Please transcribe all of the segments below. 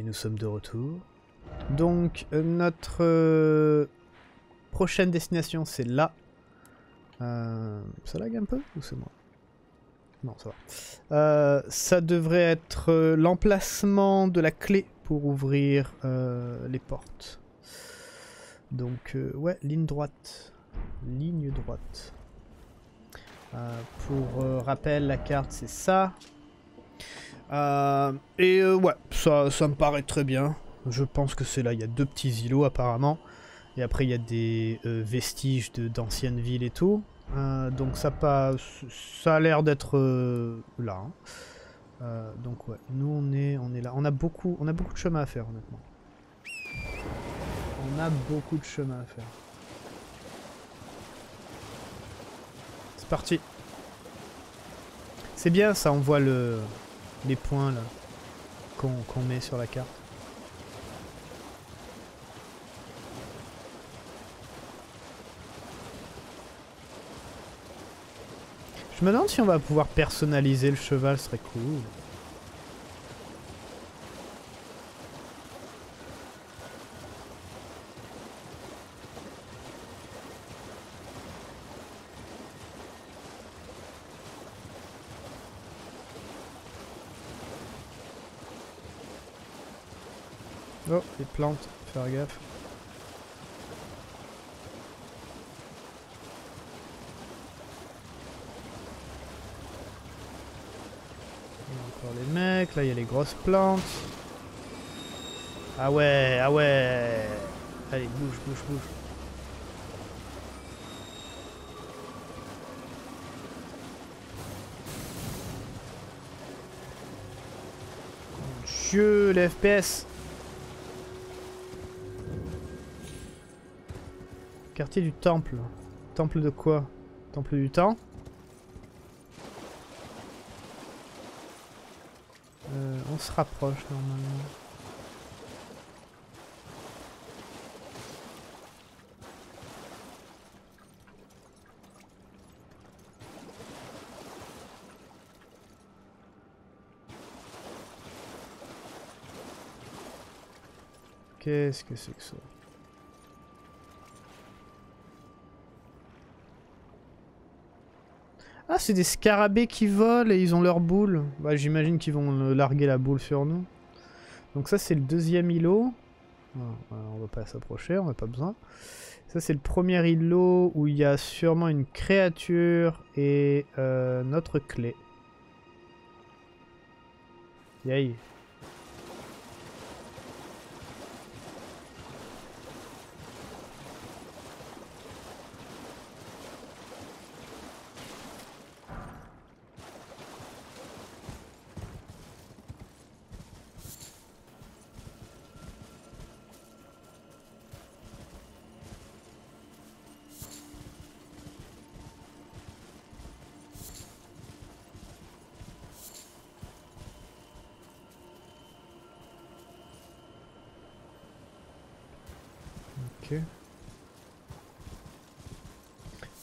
Et nous sommes de retour. Donc, euh, notre euh, prochaine destination, c'est là. Euh, ça lag un peu ou c'est moi? Non, ça va. Ça devrait être l'emplacement de la clé pour ouvrir les portes. Donc, ouais, ligne droite. Ligne droite. Pour rappel, la carte, c'est ça. Euh, et euh, ouais, ça, ça me paraît très bien. Je pense que c'est là. Il y a deux petits îlots apparemment. Et après, il y a des euh, vestiges d'anciennes villes et tout. Donc ça, pas, ça a l'air d'être là. hein. Donc ouais, nous on est, on est là. On a beaucoup, on a beaucoup de chemin à faire honnêtement. On a beaucoup de chemin à faire. C'est parti. C'est bien ça, on voit le, les points là qu'on met sur la carte. Je me demande si on va pouvoir personnaliser le cheval, ce serait cool. Oh, les plantes, faire gaffe. Encore les mecs, là il y a les grosses plantes. Ah ouais, ah ouais. Allez, bouge, bouge, bouge. Dieu, les FPS. Quartier du temple. Temple de quoi? Temple du temps? Euh, on se rapproche normalement. Qu'est-ce que c'est que ça? Des scarabées qui volent et ils ont leur boule. Bah, j'imagine qu'ils vont larguer la boule sur nous. Donc ça, c'est le deuxième îlot. Ah, on va pas s'approcher, on n'a pas besoin. Ça, c'est le premier îlot où il y a sûrement une créature et euh, notre clé. Yay.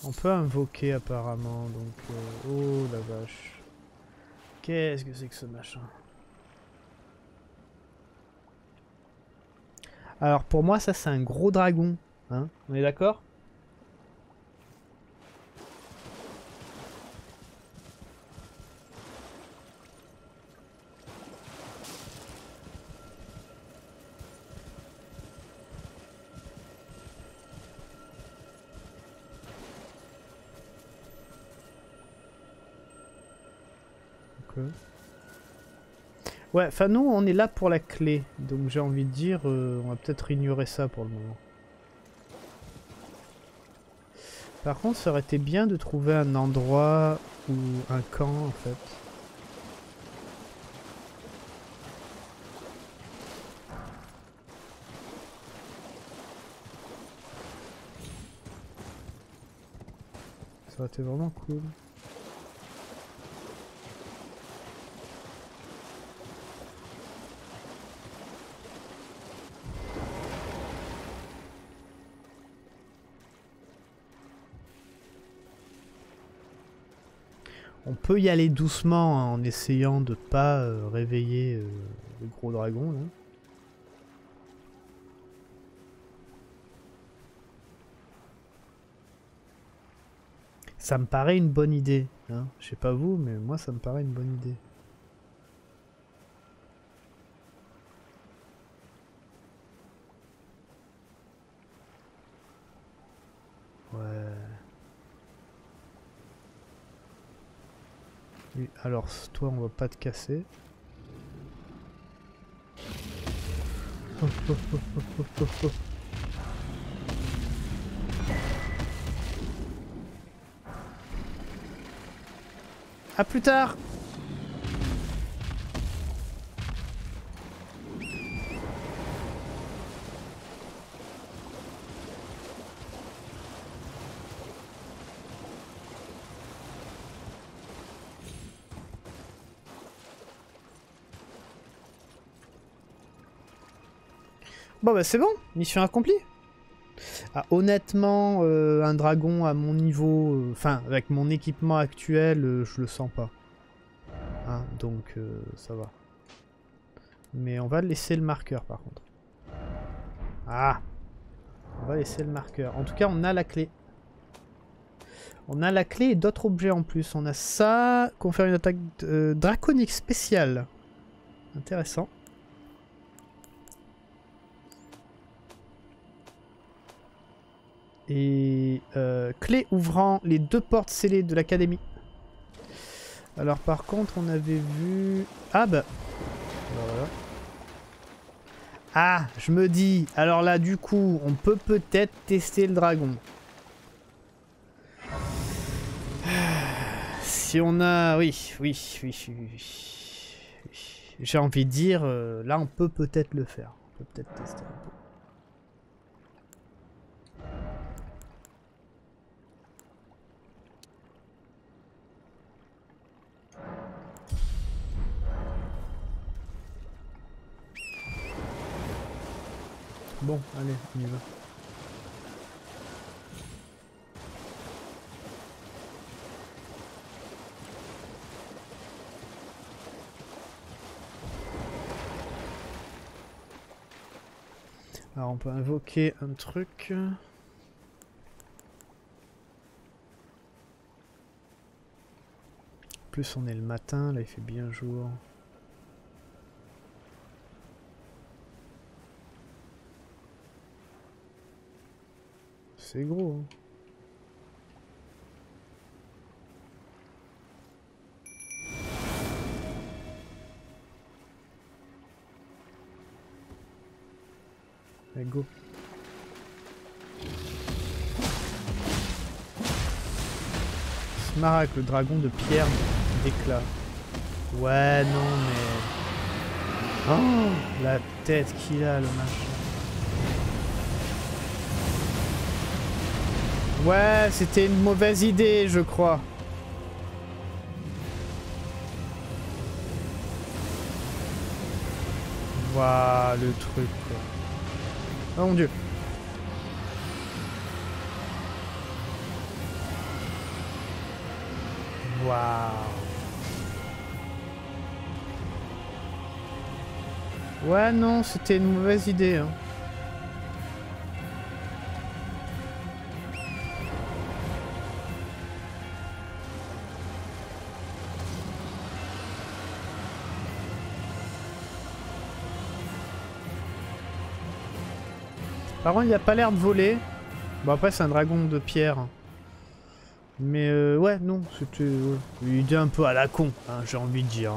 On peut invoquer apparemment, donc... euh, Oh la vache. Qu'est-ce que c'est que ce machin? Alors pour moi ça c'est un gros dragon. Hein On est d'accord Ok. Ouais, enfin nous on est là pour la clé, donc j'ai envie de dire, euh, on va peut-être ignorer ça pour le moment. Par contre, ça aurait été bien de trouver un endroit ou un camp en fait. Ça aurait été vraiment cool. peut y aller doucement en essayant de pas euh, réveiller euh, le gros dragon. Ça me paraît une bonne idée. Hein. Je sais pas vous, mais moi ça me paraît une bonne idée. Toi on va pas te casser. A plus tard Bon bah c'est bon, mission accomplie. Ah, honnêtement, euh, un dragon à mon niveau, euh, enfin avec mon équipement actuel, euh, je le sens pas. Hein, donc ça va. Mais on va laisser le marqueur par contre. Ah On va laisser le marqueur. En tout cas, on a la clé. On a la clé et d'autres objets en plus. On a ça, confère une attaque draconique spéciale. Intéressant. Et euh, clé ouvrant les deux portes scellées de l'académie. Alors par contre, on avait vu... Ah bah... Voilà. Ah, je me dis... Alors là, du coup, on peut peut-être tester le dragon. Si on a... Oui, oui, oui, oui. J'ai envie de dire, euh, là, on peut peut-être le faire. On peut peut-être tester un peu. Bon, allez, on y va. Alors on peut invoquer un truc. plus on est le matin, là il fait bien jour. C'est gros. Hein. Allez, go. Smarak, le dragon de pierre d'éclat. Ouais, non, mais... Oh, la tête qu'il a, le machin. Ouais, c'était une mauvaise idée, je crois. Waouh, le truc. Oh mon dieu. Waouh. Ouais, non, c'était une mauvaise idée, hein. Par contre, il a pas l'air de voler. Bon, après, c'est un dragon de pierre. Mais euh, ouais, non, c'était une idée un peu à la con, hein, j'ai envie de dire.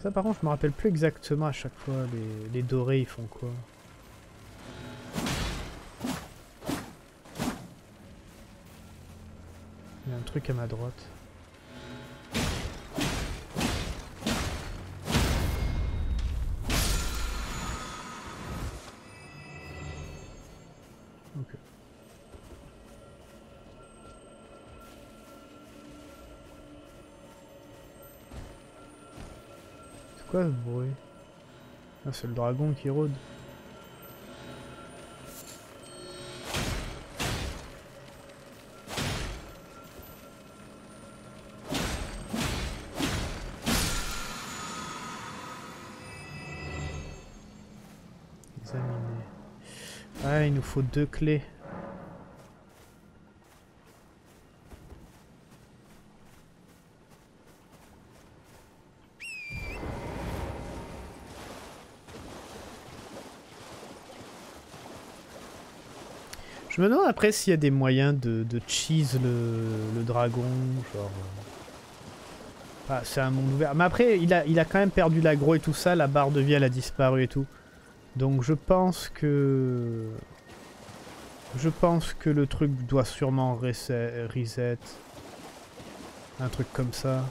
Ça par contre je me rappelle plus exactement à chaque fois les, les dorés ils font quoi. Truc à ma droite. Ok. C'est quoi ce bruit? Ah c'est le dragon qui rôde. Faut deux clés. Je me demande après s'il y a des moyens de, cheese le, dragon, genre... euh. C'est un monde ouvert. Mais après, il a, il a quand même perdu l'agro et tout ça, la barre de vie elle a disparu et tout. Donc je pense que... Je pense que le truc doit sûrement reset. Un truc comme ça.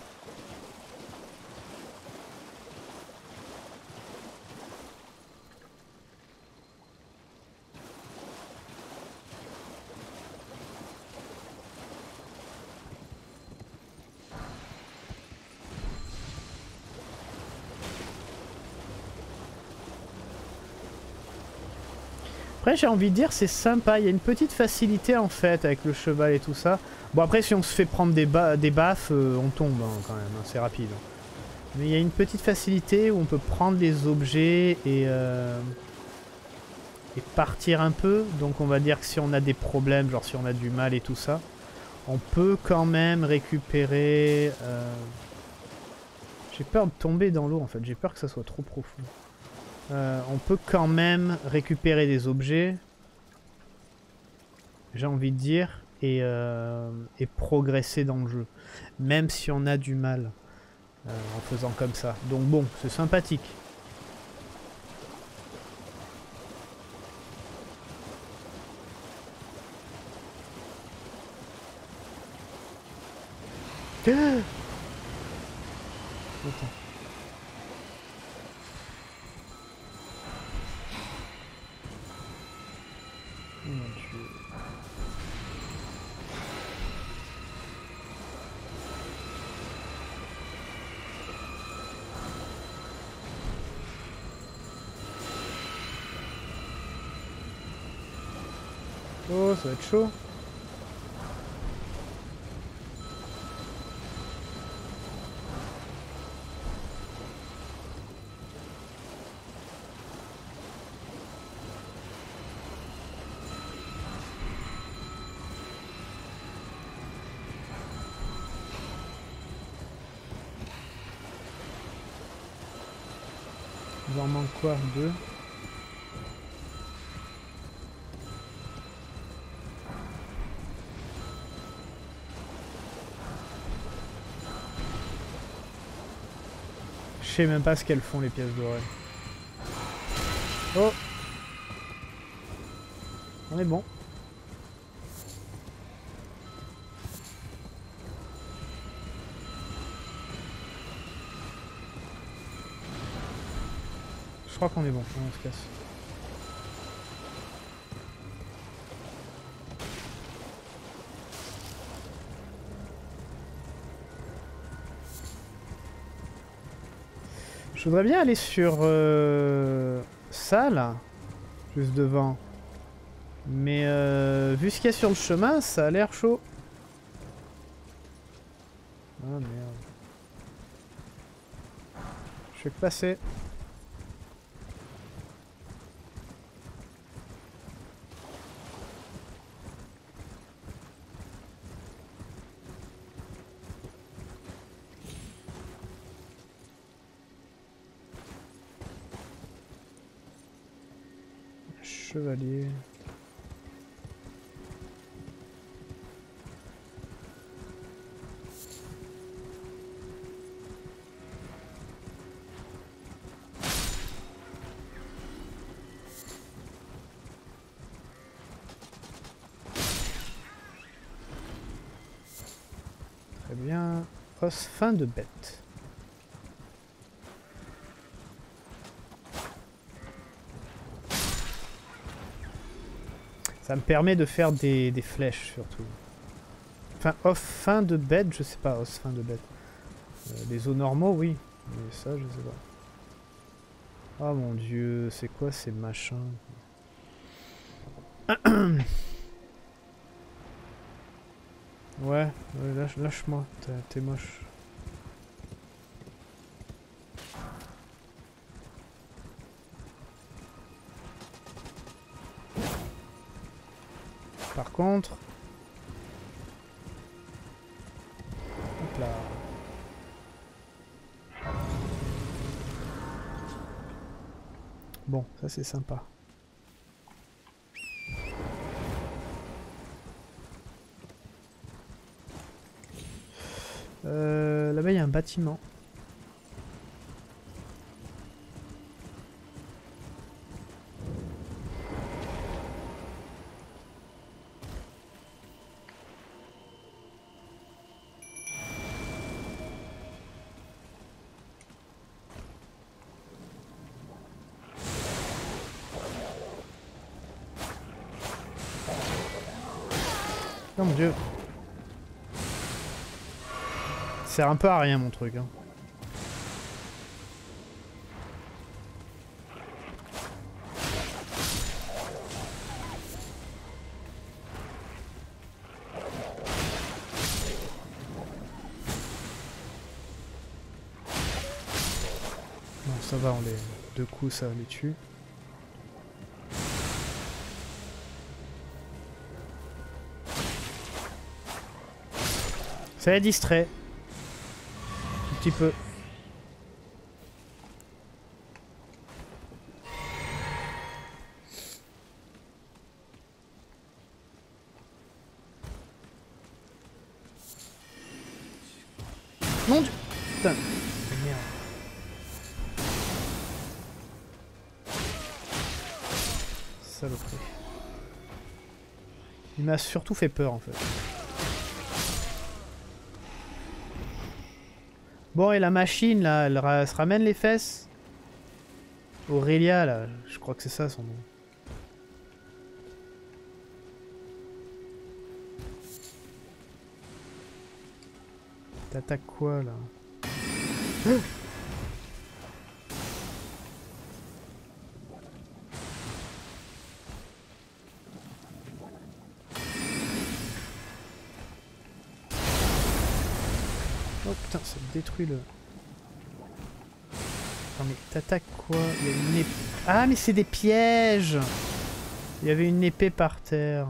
J'ai envie de dire, c'est sympa. Il y a une petite facilité en fait avec le cheval et tout ça. Bon, après, si on se fait prendre des, ba des baffes, euh, on tombe hein, quand même. hein, c'est rapide. Mais il y a une petite facilité où on peut prendre les objets et, euh, et partir un peu. Donc, on va dire que si on a des problèmes, genre si on a du mal et tout ça, on peut quand même récupérer. euh, J'ai peur de tomber dans l'eau en fait. J'ai peur que ça soit trop profond. Euh, on peut quand même récupérer des objets. J'ai envie de dire. Et, euh, progresser dans le jeu. Même si on a du mal euh, en faisant comme ça. Donc bon, c'est sympathique. Attends. Oh mon Dieu. Oh, ça va être chaud. Il en manque quoi Deux? Sais même pas ce qu'elles font les pièces dorées. Oh On est bon. Je crois qu'on est bon, on se casse. Je voudrais bien aller sur euh, ça là, juste devant. Mais euh, vu ce qu'il y a sur le chemin, ça a l'air chaud. Ah merde. Je vais passer. Très bien. Os fin de bête. Ça me permet de faire des, des flèches surtout. Enfin, off fin de bête, je sais pas, os fin de bête. Euh, les os normaux, oui. Mais ça, je sais pas. Oh mon dieu, c'est quoi ces machins? Ouais, lâche- t'es- t'es moche. Contre... Bon, ça c'est sympa. Euh, Là-bas, il y a un bâtiment. Mon dieu. Ça sert un peu à rien mon truc. Hein. Non ça va, on les... deux coups ça les tue. Ça distrait. Un petit peu. Mon dieu Putain Merde. Saloperie. Il m'a surtout fait peur en fait. Bon, et la machine, là, elle se ramène les fesses Aurélia, là, je crois que c'est ça son nom. T'attaques quoi, là? Ça détruit le... Non mais t'attaques quoi? Il y a une épée... Ah mais c'est des pièges Il y avait une épée par terre.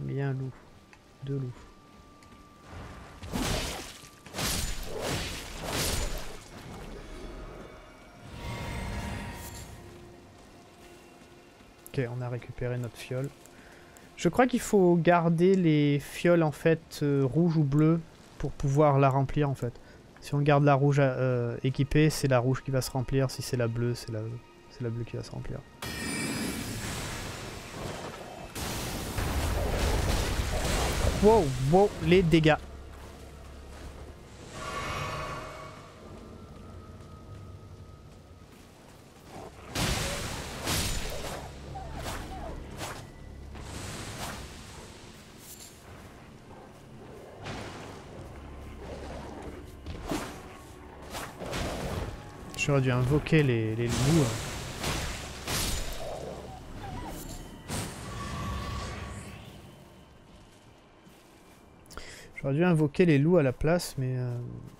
Mais il y a un loup. Deux loups. Ok, on a récupéré notre fiole. Je crois qu'il faut garder les fioles en fait euh, rouges ou bleues pour pouvoir la remplir en fait. Si on garde la rouge euh, équipée, c'est la rouge qui va se remplir. Si c'est la bleue, c'est la, c'est la bleue qui va se remplir. Wow, wow, les dégâts. J'aurais dû invoquer les, loups. hein. J'aurais dû invoquer les loups à la place, mais euh,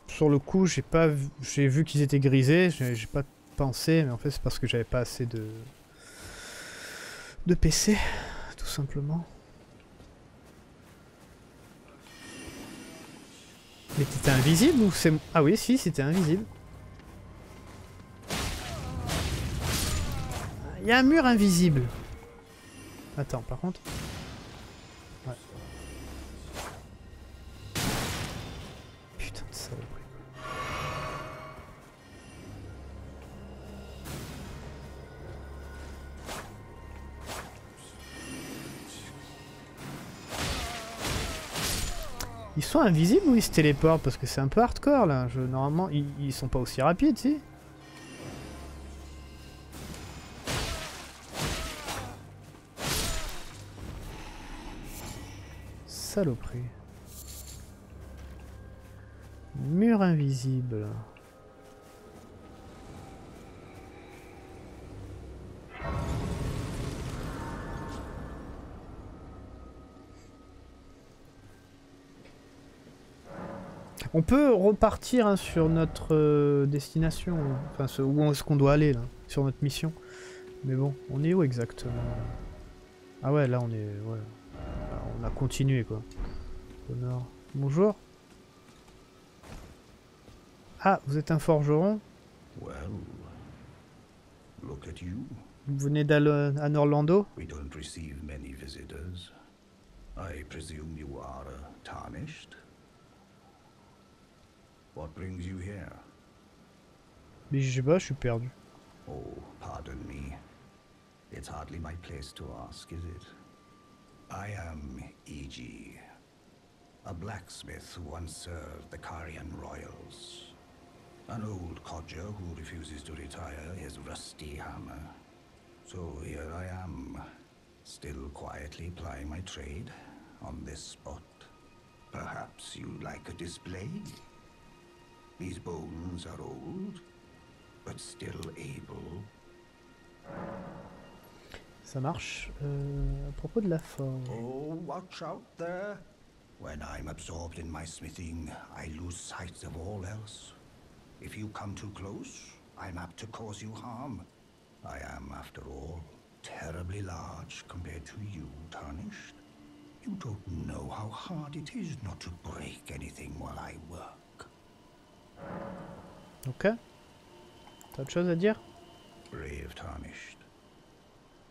sur le coup, j'ai pas, j'ai vu qu'ils étaient grisés, j'ai j'ai pas pensé, mais en fait c'est parce que j'avais pas assez de de PC, tout simplement. Mais t'étais invisible ou c'est ah oui si c'était invisible. Y a un mur invisible. Attends, par contre. Ouais. Putain de saloperie. Ils sont invisibles ou ils se téléportent? Parce que c'est un peu hardcore là. Je, normalement, ils, ils sont pas aussi rapides, si Saloperie. Mur invisible. On peut repartir hein, sur notre euh, destination, enfin ce- où est-ce qu'on doit aller là, sur notre mission. Mais bon, on est où exactement? Ah ouais, là on est. On a continué quoi. Bonjour. Ah, vous êtes un forgeron? Well, look at you. Vous venez Orlando? We don't receive many visitors. I presume you are uh, tarnished? What brings you here? Mais je sais pas, je suis perdu. Oh, pardon me. It's hardly my place to ask, is it? I am E.G., a blacksmith who once served the Karian royals. An old codger who refuses to retire his rusty hammer. So here I am, still quietly plying my trade on this spot. Perhaps you'd like a display? These bones are old, but still able. Ça marche. Euh, à propos de la forge. Oh, watch out there. When I'm absorbed in my smithing, I lose sight of all else. If you come too close, I'm apt to cause you harm. I am, after all, terribly large compared to you, Tarnished. You don't know how hard it is not to break anything while I work. Ok. T'as autre chose à dire? Brave Tarnished.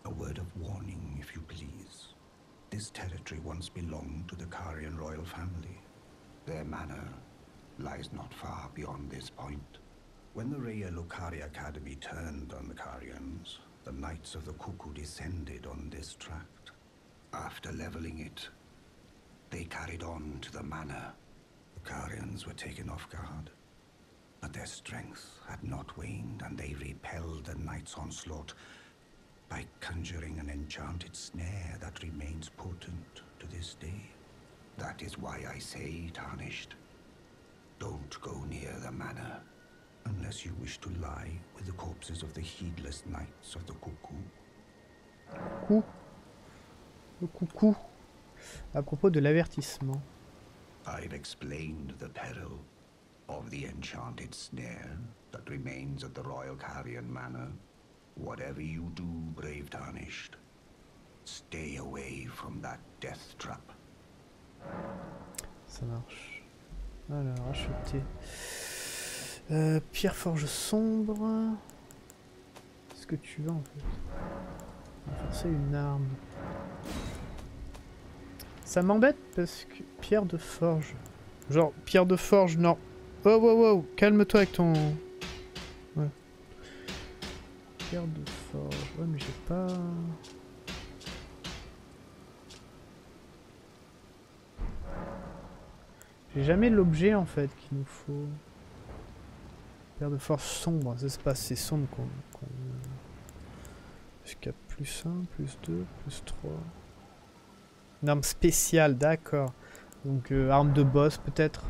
A word of warning, if you please. This territory once belonged to the Karian royal family. Their manor lies not far beyond this point. When the Raya Lukari Academy turned on the Karians, the Knights of the Cuckoo descended on this tract. After leveling it, they carried on to the manor. The Karians were taken off guard. But their strength had not waned, and they repelled the knight's onslaught by conjuring an enchanted snare that remains potent to this day. That is why I say, Tarnished, don't go near the manor unless you wish to lie with the corpses of the heedless knights of the cuckoo. Coucou. Le coucou. À propos de l'avertissement. I've explained the peril of the enchanted snare that remains at the Royal Carrion Manor. Whatever you do, brave Tarnished, stay away from that death trap. Ça marche. Alors, acheter. Euh, pierre forge sombre. Qu'est-ce que tu veux en fait? Renforcer une arme. Ça m'embête parce que pierre de forge. Genre, pierre de forge, non. Wow, wow, wow, calme-toi avec ton... Pierre de forge. Ouais, mais j'ai pas... J'ai jamais l'objet en fait qu'il nous faut. Pierre de force sombre, c'est pas assez sombre qu'on... Qu Jusqu'à plus 1, plus 2, plus 3. Une arme spéciale, d'accord. Donc euh, arme de boss peut-être.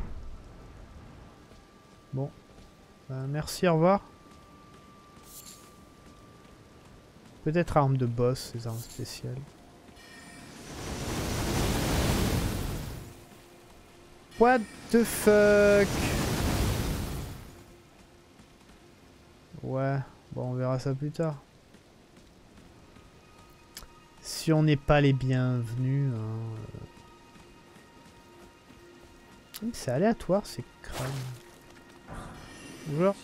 Bon. Bah, merci, au revoir. Peut-être arme de boss, ces armes spéciales. What the fuck? Ouais, bon on verra ça plus tard. Si on n'est pas les bienvenus... Hein, euh... C'est aléatoire ces crânes. Bonjour.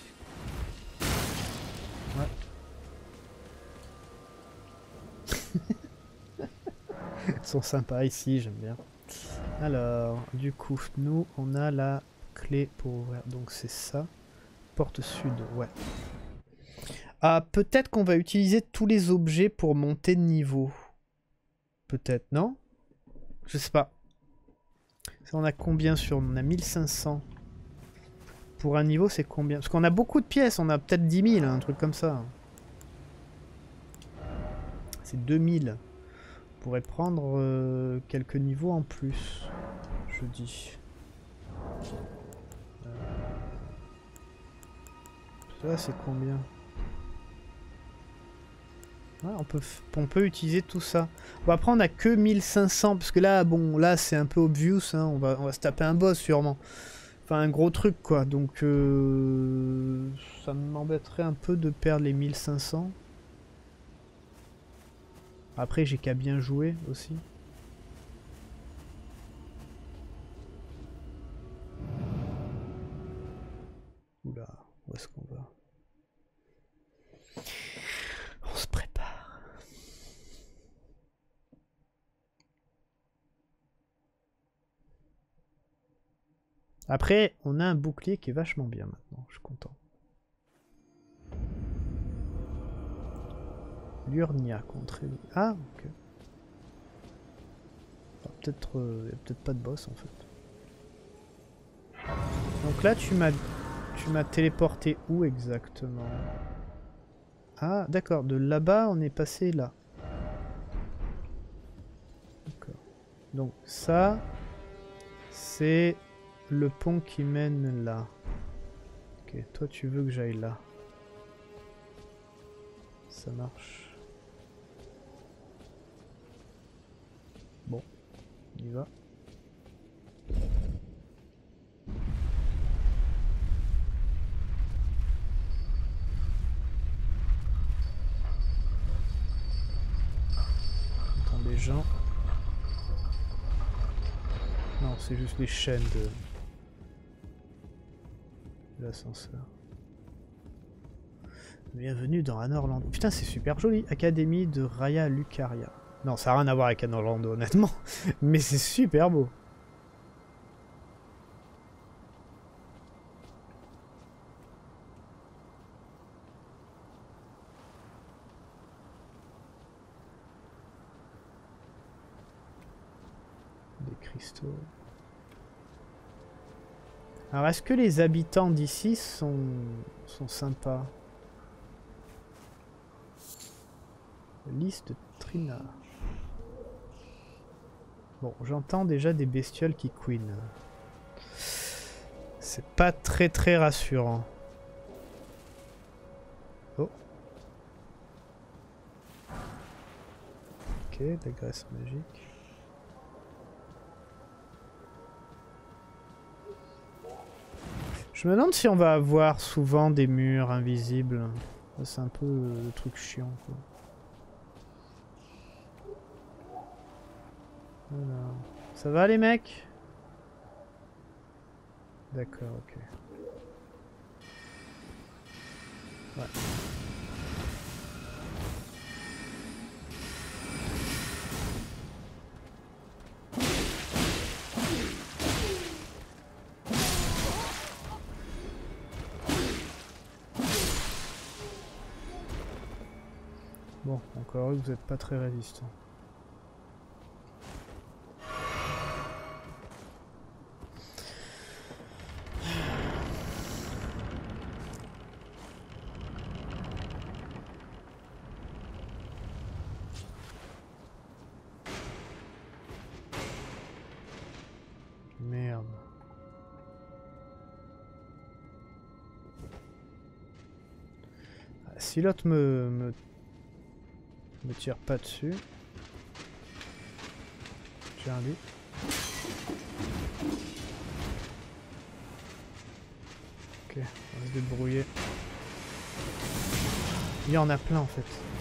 Sont sympas ici, j'aime bien. Alors, du coup, nous, on a la clé pour ouvrir. Donc c'est ça. Porte sud, ouais. Ah, peut-être qu'on va utiliser tous les objets pour monter de niveau. Peut-être, non? Je sais pas. On a combien sur... On a 1500. Pour un niveau, c'est combien? Parce qu'on a beaucoup de pièces. On a peut-être 10 000, un truc comme ça. C'est 2000 pourrait prendre euh, quelques niveaux en plus, je dis. Euh... Ça, c'est combien? Ouais, on, peut on peut utiliser tout ça. Bon, après, on a que 1500, parce que là, bon, là, c'est un peu obvious. Hein, on, va, on va se taper un boss, sûrement. Enfin, un gros truc, quoi. Donc, euh, ça m'embêterait un peu de perdre les 1500. Après, j'ai qu'à bien jouer aussi. Oula, où est-ce qu'on va? On se prépare. Après, on a un bouclier qui est vachement bien maintenant, je suis content. Lurnia contre lui. Ah, ok. Peut-être euh, peut-être pas de boss en fait. Donc là, tu m'as tu m'as téléporté où exactement? Ah, d'accord. De là-bas, on est passé là. D'accord. Donc ça, c'est le pont qui mène là. Ok, toi tu veux que j'aille là. Ça marche. Bon, on y va. Entend des gens. Non, c'est juste les chaînes de l'ascenseur. Bienvenue dans Anorlando. Putain, c'est super joli. Académie de Raya Lucaria. Non, ça n'a rien à voir avec Anorlando, honnêtement. Mais c'est super beau. Des cristaux. Alors, est-ce que les habitants d'ici sont... sont sympas? Liste Trina. Bon, j'entends déjà des bestioles qui queen. C'est pas très très rassurant. Oh. Ok, la graisse magique. Je me demande si on va avoir souvent des murs invisibles. C'est un peu le truc chiant quoi. Ça va les mecs? D'accord, ok. Bon, encore eux, vous êtes pas très résistants. Si l'autre me, me tire pas dessus. J'ai un lit. Ok, on va se débrouiller. Il y en a plein en fait.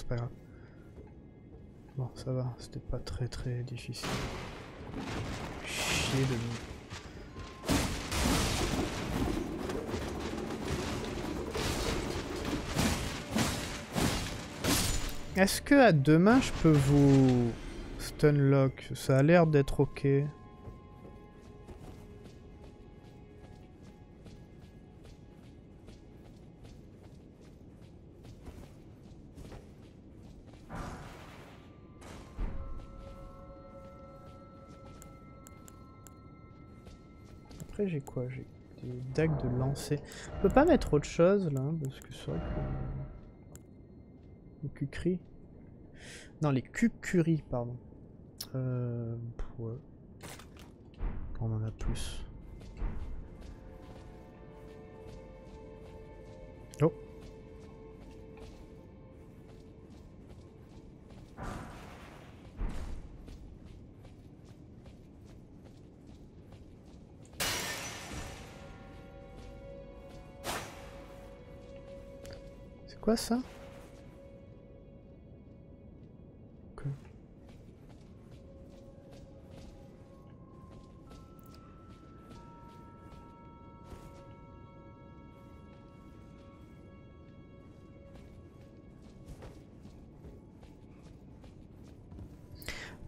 C'est pas grave. Bon, ça va, c'était pas très très difficile. Chier de nous. Est-ce que à demain je peux vous stunlock Ça a l'air d'être ok. J'ai quoi? J'ai des dagues de lancer. Je peux pas mettre autre chose là, parce que c'est vrai que... Les cucris. Non, les cucuries, pardon. Euh... On en a plus. Quoi ça.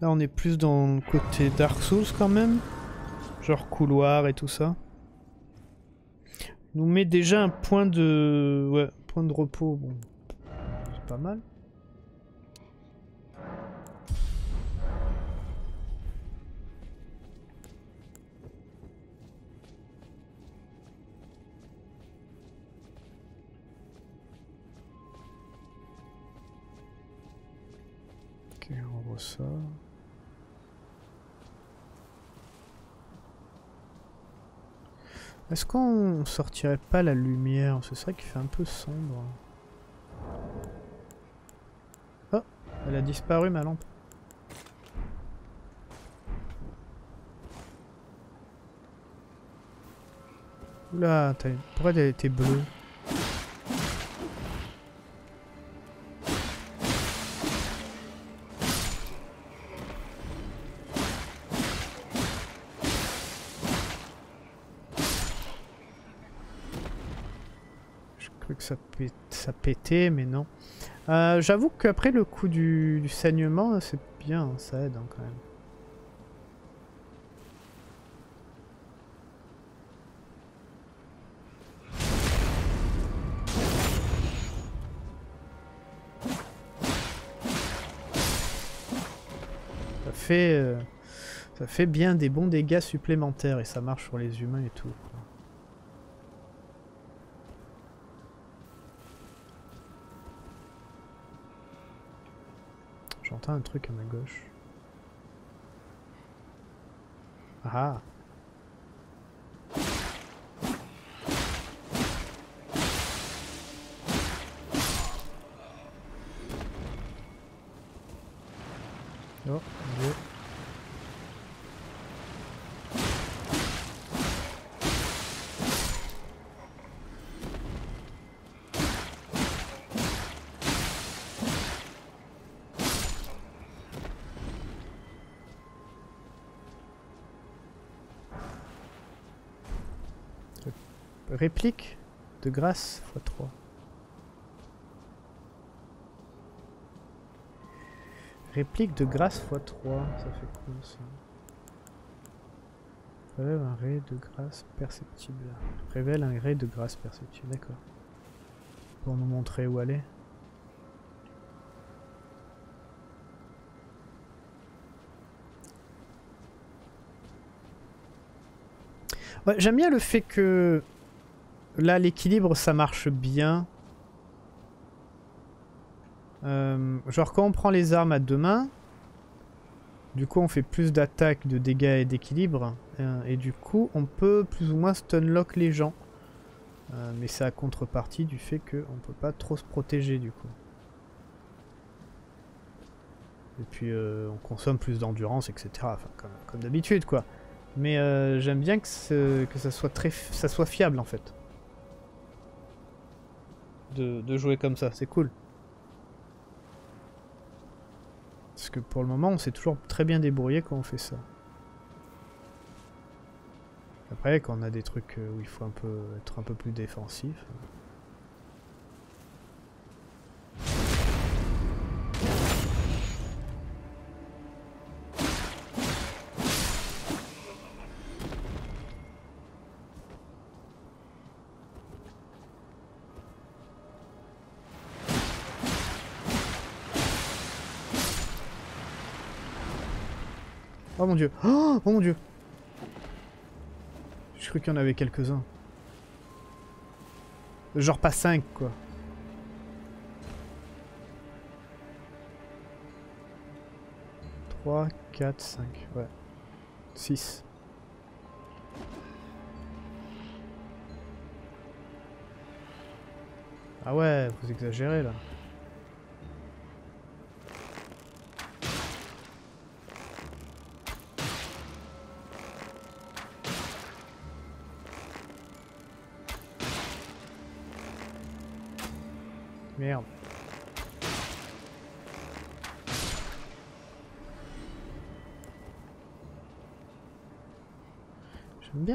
Là on est plus dans le côté Dark Souls quand même. Genre couloir et tout ça. Nous met déjà un point de... Ouais, point de repos. Bon, c'est pas mal. Ok, on ça. Est-ce qu'on sortirait pas la lumière C'est vrai qu'il fait un peu sombre. Oh Elle a disparu ma lampe. Oula, pourquoi elle était bleue? Mais non. Euh, J'avoue qu'après le coup du, saignement, c'est bien, ça aide hein, quand même. Ça fait, euh, ça fait bien des bons dégâts supplémentaires et ça marche sur les humains et tout. J'entends un truc à ma gauche. Ah Oh, Réplique de grâce x3. Réplique de grâce x3, ça fait cool ça? Révèle un ray de grâce perceptible. Révèle un ray de grâce perceptible, d'accord. Pour nous montrer où aller. Ouais, J'aime bien le fait que là l'équilibre ça marche bien. Euh, genre quand on prend les armes à deux mains, du coup on fait plus d'attaques, de dégâts et d'équilibre. euh, et du coup on peut plus ou moins stunlock les gens. Euh, mais c'est à contrepartie du fait qu'on peut pas trop se protéger du coup. Et puis on consomme plus d'endurance, etc. Comme, d'habitude quoi. Mais j'aime bien que, ça, soit très, ça soit fiable en fait. De, jouer comme ça, c'est cool. Parce que pour le moment, on s'est toujours très bien débrouillé quand on fait ça. Après, quand on a des trucs euh, où il faut être un peu plus défensif. Mon dieu Oh, oh mon dieu Je cru qu'il y en avait quelques-uns. Genre pas 5 quoi. Trois, quatre, cinq, ouais. 6. Ah ouais, vous exagérez là.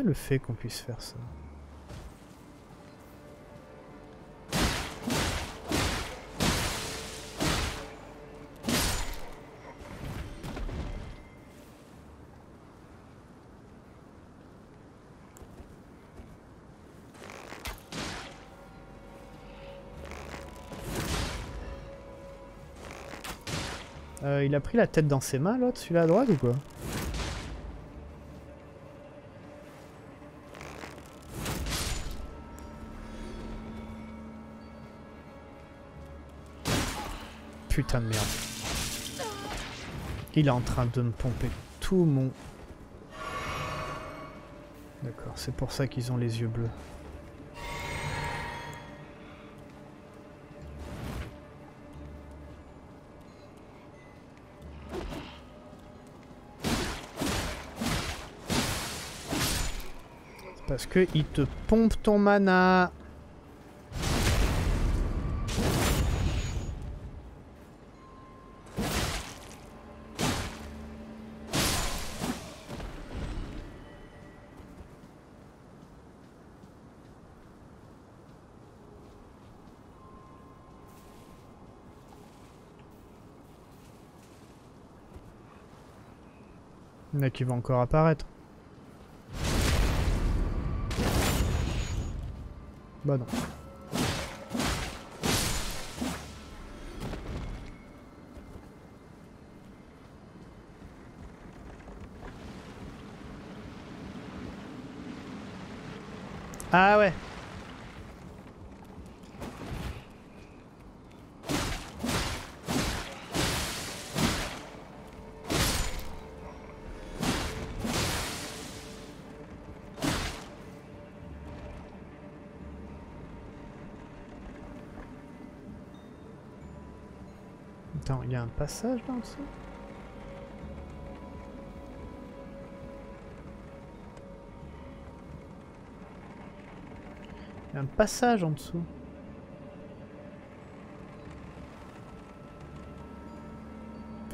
Le fait qu'on puisse faire ça. Euh, il a pris la tête dans ses mains, l'autre, celui-là à droite ou quoi? Putain de merde. Il est en train de me pomper tout mon... D'accord, c'est pour ça qu'ils ont les yeux bleus. Parce que il te pompe ton mana. Il y en a qui vont encore apparaître. Bah non. Passage là en dessous Il y a un passage en dessous.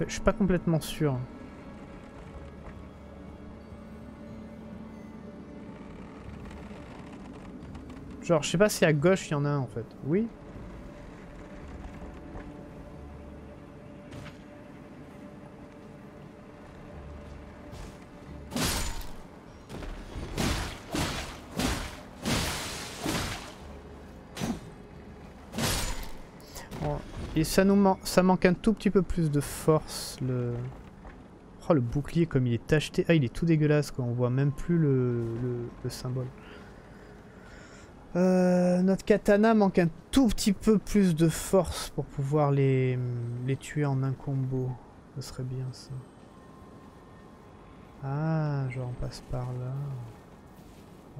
Je suis pas complètement sûr. Genre, je sais pas si à gauche il y en a un en fait. Oui? Ça nous manque un tout petit peu plus de force. Le... Oh, le bouclier comme il est tacheté. Ah, il est tout dégueulasse quoi. On voit même plus le, le, symbole. Euh, notre katana manque un tout petit peu plus de force pour pouvoir les, les tuer en un combo. Ce serait bien ça. Ah, genre on passe par là.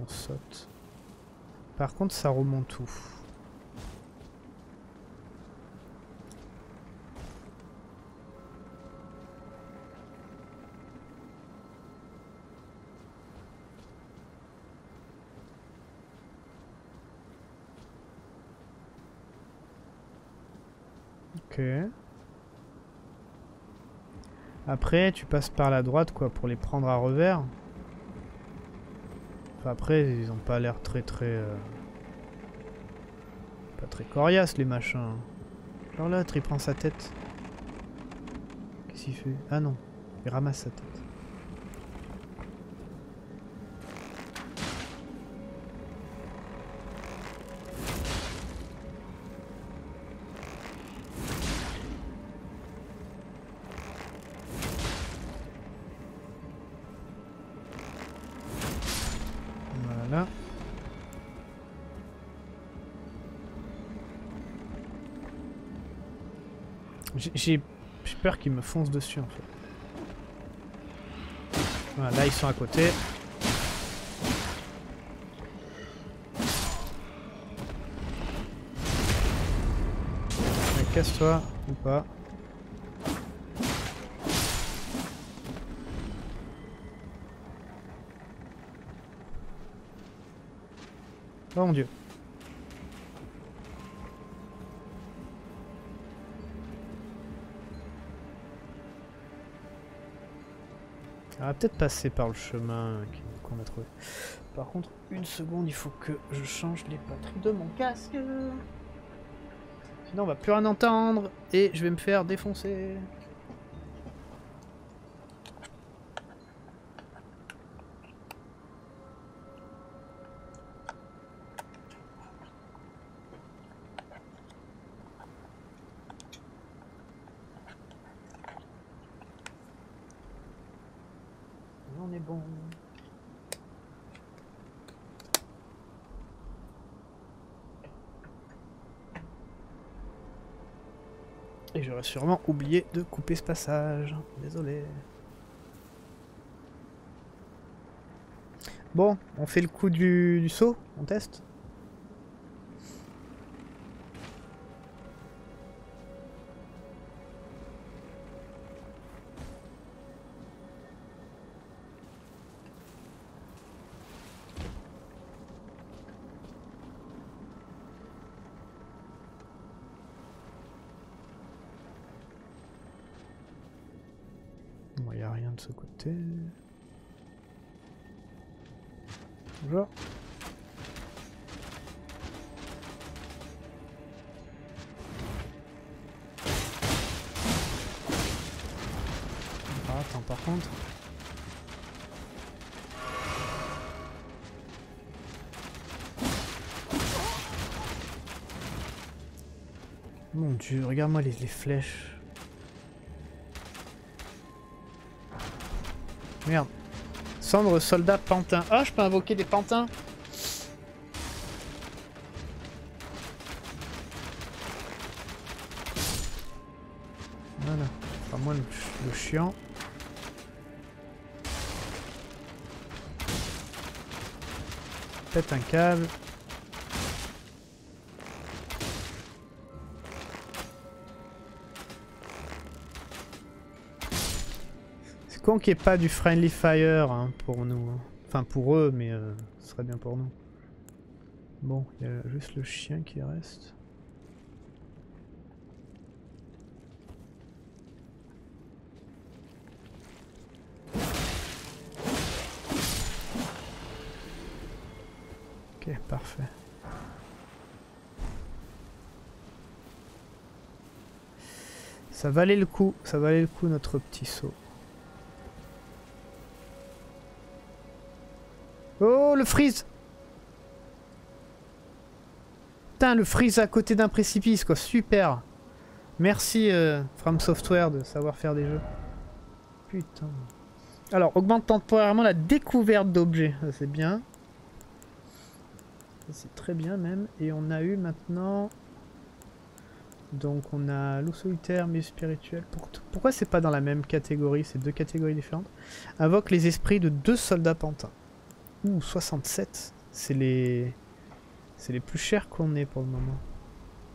On saute. Par contre, ça remonte tout. Ok. Après, tu passes par la droite, quoi, pour les prendre à revers. Enfin, après, ils ont pas l'air très très... Euh, pas très coriaces, les machins. Genre l'autre, il prend sa tête. Qu'est-ce qu'il fait? Ah non, il ramasse sa tête. Peur qu'ils me foncent dessus en fait. Voilà, là ils sont à côté. Casse-toi ou pas. Oh mon dieu. On va peut-être passer par le chemin qu'on a trouvé. Par contre, une seconde, il faut que je change les batteries de mon casque. Sinon, on va plus rien entendre et je vais me faire défoncer. On est bon. Et j'aurais sûrement oublié de couper ce passage. Désolé. Bon, on fait le coup du, du saut On teste Regarde-moi les, flèches. Merde. Cendre soldat pantin. Ah, je peux invoquer des pantins Voilà. Enfin, moi le, ch- le chiant. Pète un câble. Con qu'il n'y ait pas du friendly fire hein, pour nous. hein. Enfin pour eux, mais euh, ce serait bien pour nous. Bon, il y a juste le chien qui reste. Ok, parfait. Ça valait le coup, ça valait le coup notre petit saut. Freeze Putain, le freeze à côté d'un précipice, quoi, super Merci, euh, From Software, de savoir faire des jeux. Putain. Alors, augmente temporairement la découverte d'objets, c'est bien. C'est très bien même. Et on a eu maintenant... Donc on a loup solitaire, mais spirituel. Pour- Pourquoi c'est pas dans la même catégorie? C'est deux catégories différentes. Invoque les esprits de deux soldats pantins. Ouh, 67. C'est les... C'est les plus chers qu'on ait pour le moment.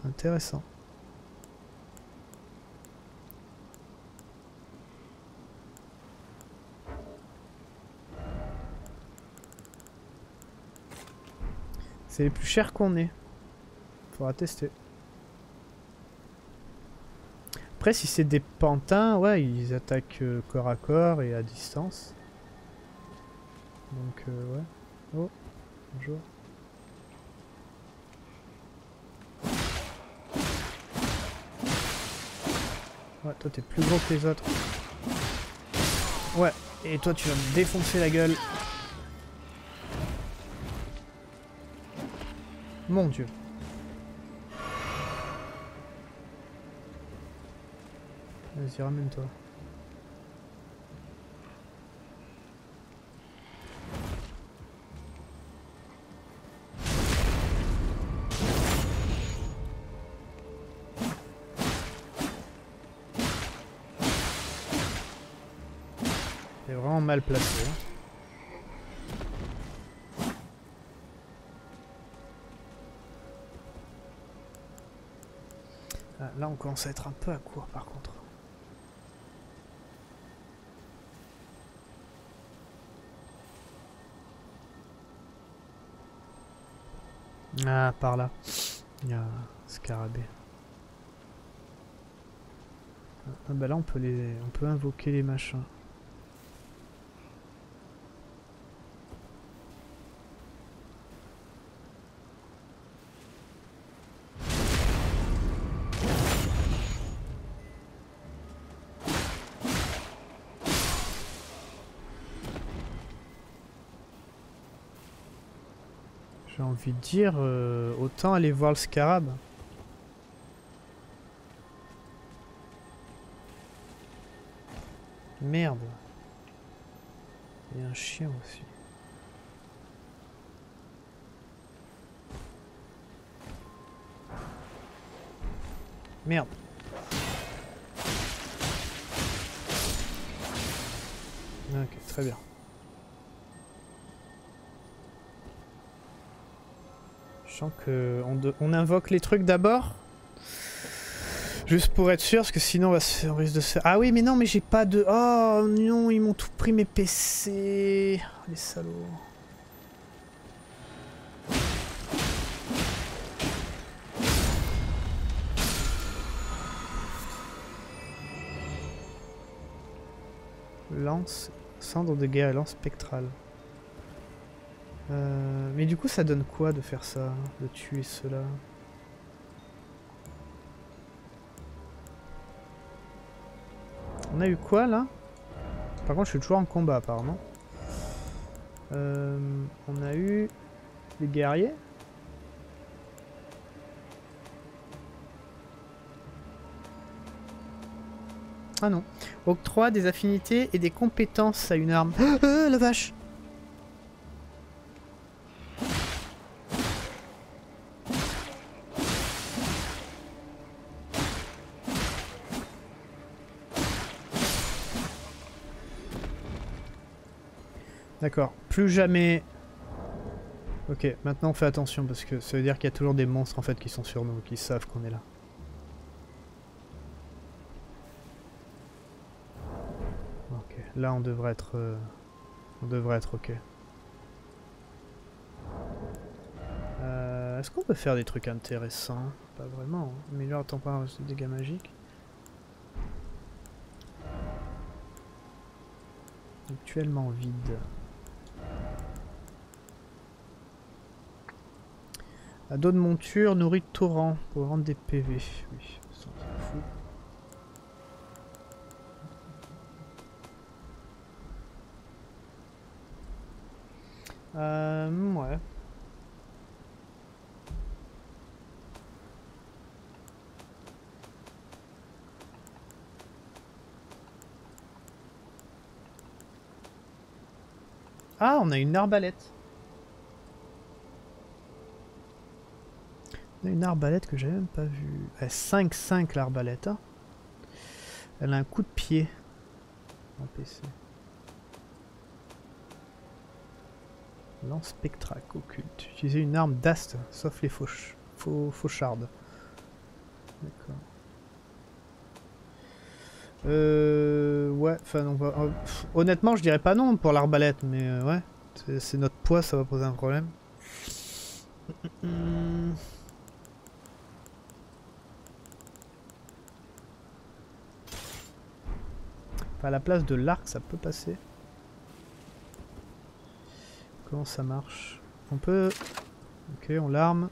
Intéressant. C'est les plus chers qu'on ait. Faudra tester. Après, si c'est des pantins, ouais, ils attaquent euh, corps à corps et à distance. Donc, euh, ouais. Oh, bonjour. Ouais, toi t'es plus gros que les autres. Ouais, et toi tu vas me défoncer la gueule. Mon dieu. Vas-y, ramène-toi. Mal placé. hein. Ah, là, on commence à être un peu à court par contre. Ah, par là. Il y a un scarabée. Ah bah là on peut les. on peut invoquer les machins. Dire, euh, autant aller voir le scarab. Merde. Il y a un chien aussi. Merde. Ok, très bien. Sens que on, invoque les trucs d'abord. Juste pour être sûr, parce que sinon se- on risque de se. Ah oui, mais non, mais j'ai pas de... Oh non, ils m'ont tout pris mes PC. Oh, les salauds. Lance... Cendre de guerre et lance spectrale. Euh, mais du coup, ça donne quoi de faire ça De tuer ceux-là? On a eu quoi là? Par contre, je suis toujours en combat apparemment. Euh, on a eu des guerriers. Ah non. Octroi des affinités et des compétences à une arme. Euh, la vache D'accord. Plus jamais... Ok, maintenant on fait attention parce que ça veut dire qu'il y a toujours des monstres en fait qui sont sur nous, qui savent qu'on est là. Ok, là on devrait être... euh, On devrait être ok. Euh, Est-ce qu'on peut faire des trucs intéressants? Pas vraiment. Hein. Améliore la température de dégâts magiques. Actuellement vide. À dos de monture, nourrit torrent pour rendre des PV. Oui, ça. Euh. Ah, on a une arbalète. On a une arbalète que j'avais même pas vue. Elle 5-5 l'arbalète. hein. Elle a un coup de pied. En PC. Lance spectrac occulte. Utiliser une arme d'ast, sauf les fauches. Faux, fauchardes. D'accord. Euh. Ouais, enfin, on euh, honnêtement, je dirais pas non pour l'arbalète, mais euh, ouais. C'est- C'est notre poids, ça va poser un problème. Hmm. À la place de l'arc, ça peut passer. Comment ça marche? On peut... Ok, on l'arme.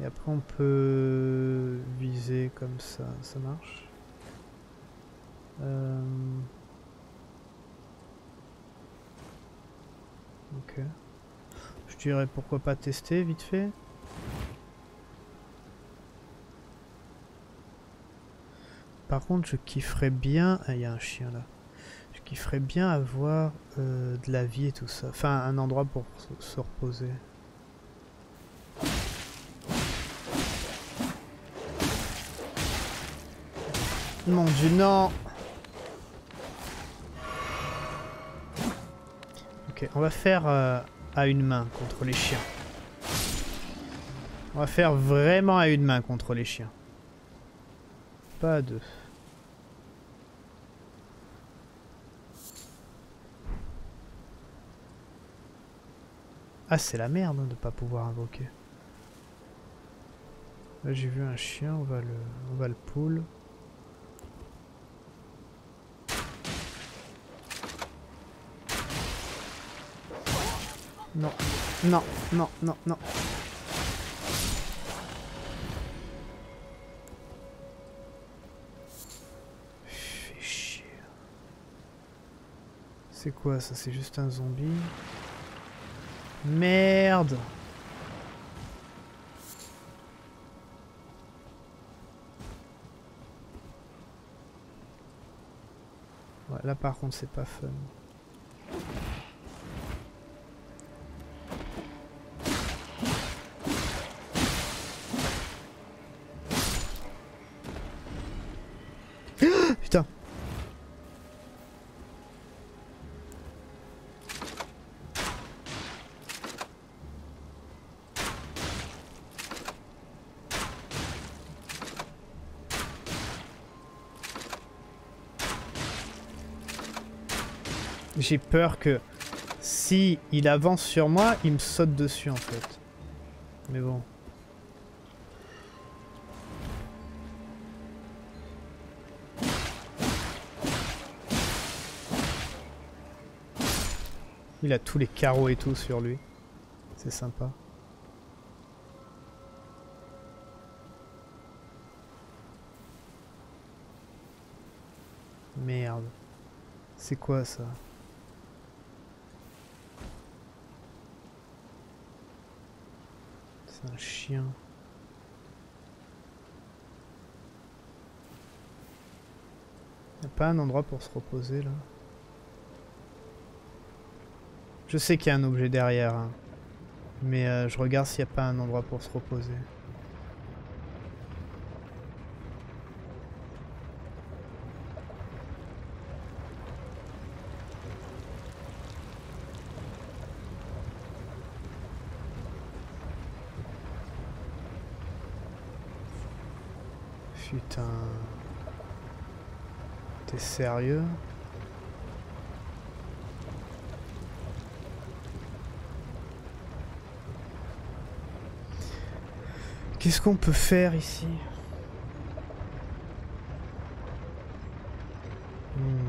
Et après on peut viser comme ça, ça marche. Euh, Ok. Je dirais pourquoi pas tester vite fait. Par contre, je kifferais bien... Ah, il y a un chien là. Je kifferais bien avoir euh, de la vie et tout ça. Enfin, un endroit pour se reposer. Mon dieu, non Ok, on va faire euh, à une main contre les chiens. On va faire vraiment à une main contre les chiens. Pas deux. Ah, c'est la merde hein, de pas pouvoir invoquer. Là, j'ai vu un chien, on va le, on va le pull. Non, non, non, non, non. C'est quoi ça? C'est juste un zombie. Merde! Ouais, là par contre c'est pas fun. J'ai peur que si il avance sur moi, il me saute dessus en fait. Mais bon. Il a tous les carreaux et tout sur lui. C'est sympa. Merde. C'est quoi ça C'est un chien. Y a pas un endroit pour se reposer là Je sais qu'il y a un objet derrière. hein. Mais euh, je regarde s'il n'y a pas un endroit pour se reposer. Putain. T'es sérieux Qu'est-ce qu'on peut faire ici Hmm.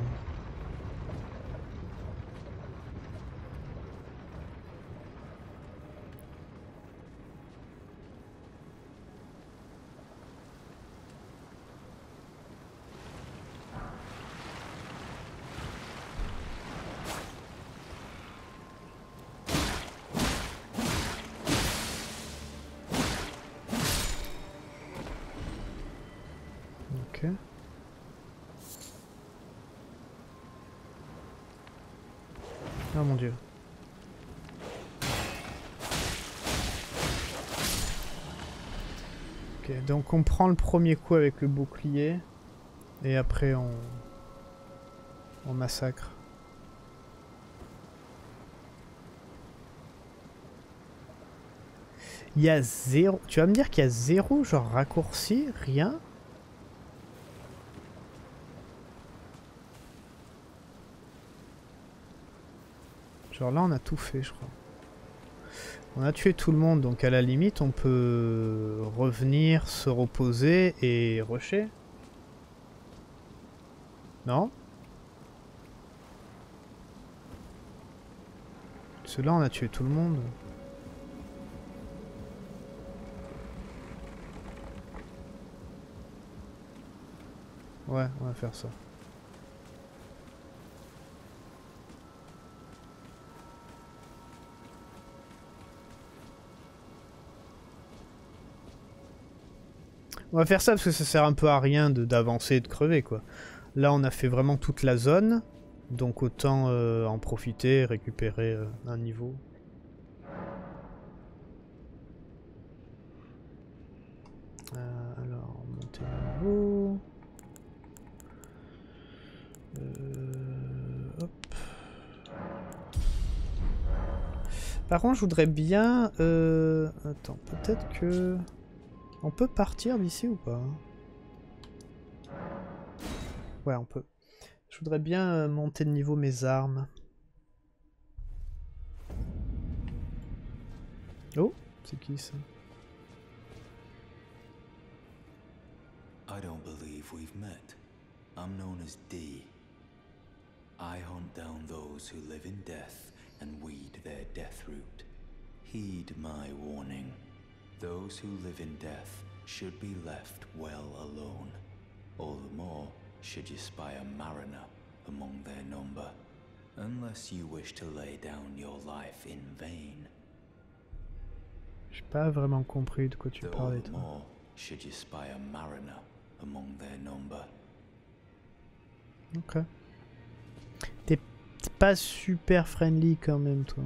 Ok. Oh mon dieu. Ok, donc on prend le premier coup avec le bouclier et après on on massacre. Il y a zéro. Tu vas me dire qu'il y a zéro genre raccourci, rien? Genre là on a tout fait je crois. On a tué tout le monde donc à la limite on peut revenir, se reposer et rusher. Non? Là on a tué tout le monde. Ouais, on va faire ça. On va faire ça parce que ça sert un peu à rien d'avancer et de crever quoi. Là on a fait vraiment toute la zone, donc autant euh, en profiter récupérer euh, un niveau. Euh, alors, monter le niveau. Euh, hop. Par contre, je voudrais bien... Attends, peut-être que... On peut partir d'ici ou pas Ouais, on peut. Je voudrais bien euh, monter de niveau mes armes. Oh, c'est qui ça? I don't believe we've met. I'm known as D. I hunt down those who live in death and weed their death root. Heed my warning. Those who live in death should be left well alone. All the more should you spy a mariner among their number. Unless you wish to lay down your life in vain. J'ai pas vraiment compris de quoi tu All parlais, the toi. more should you spy a mariner among their number. Ok. T'es pas super friendly quand même, toi.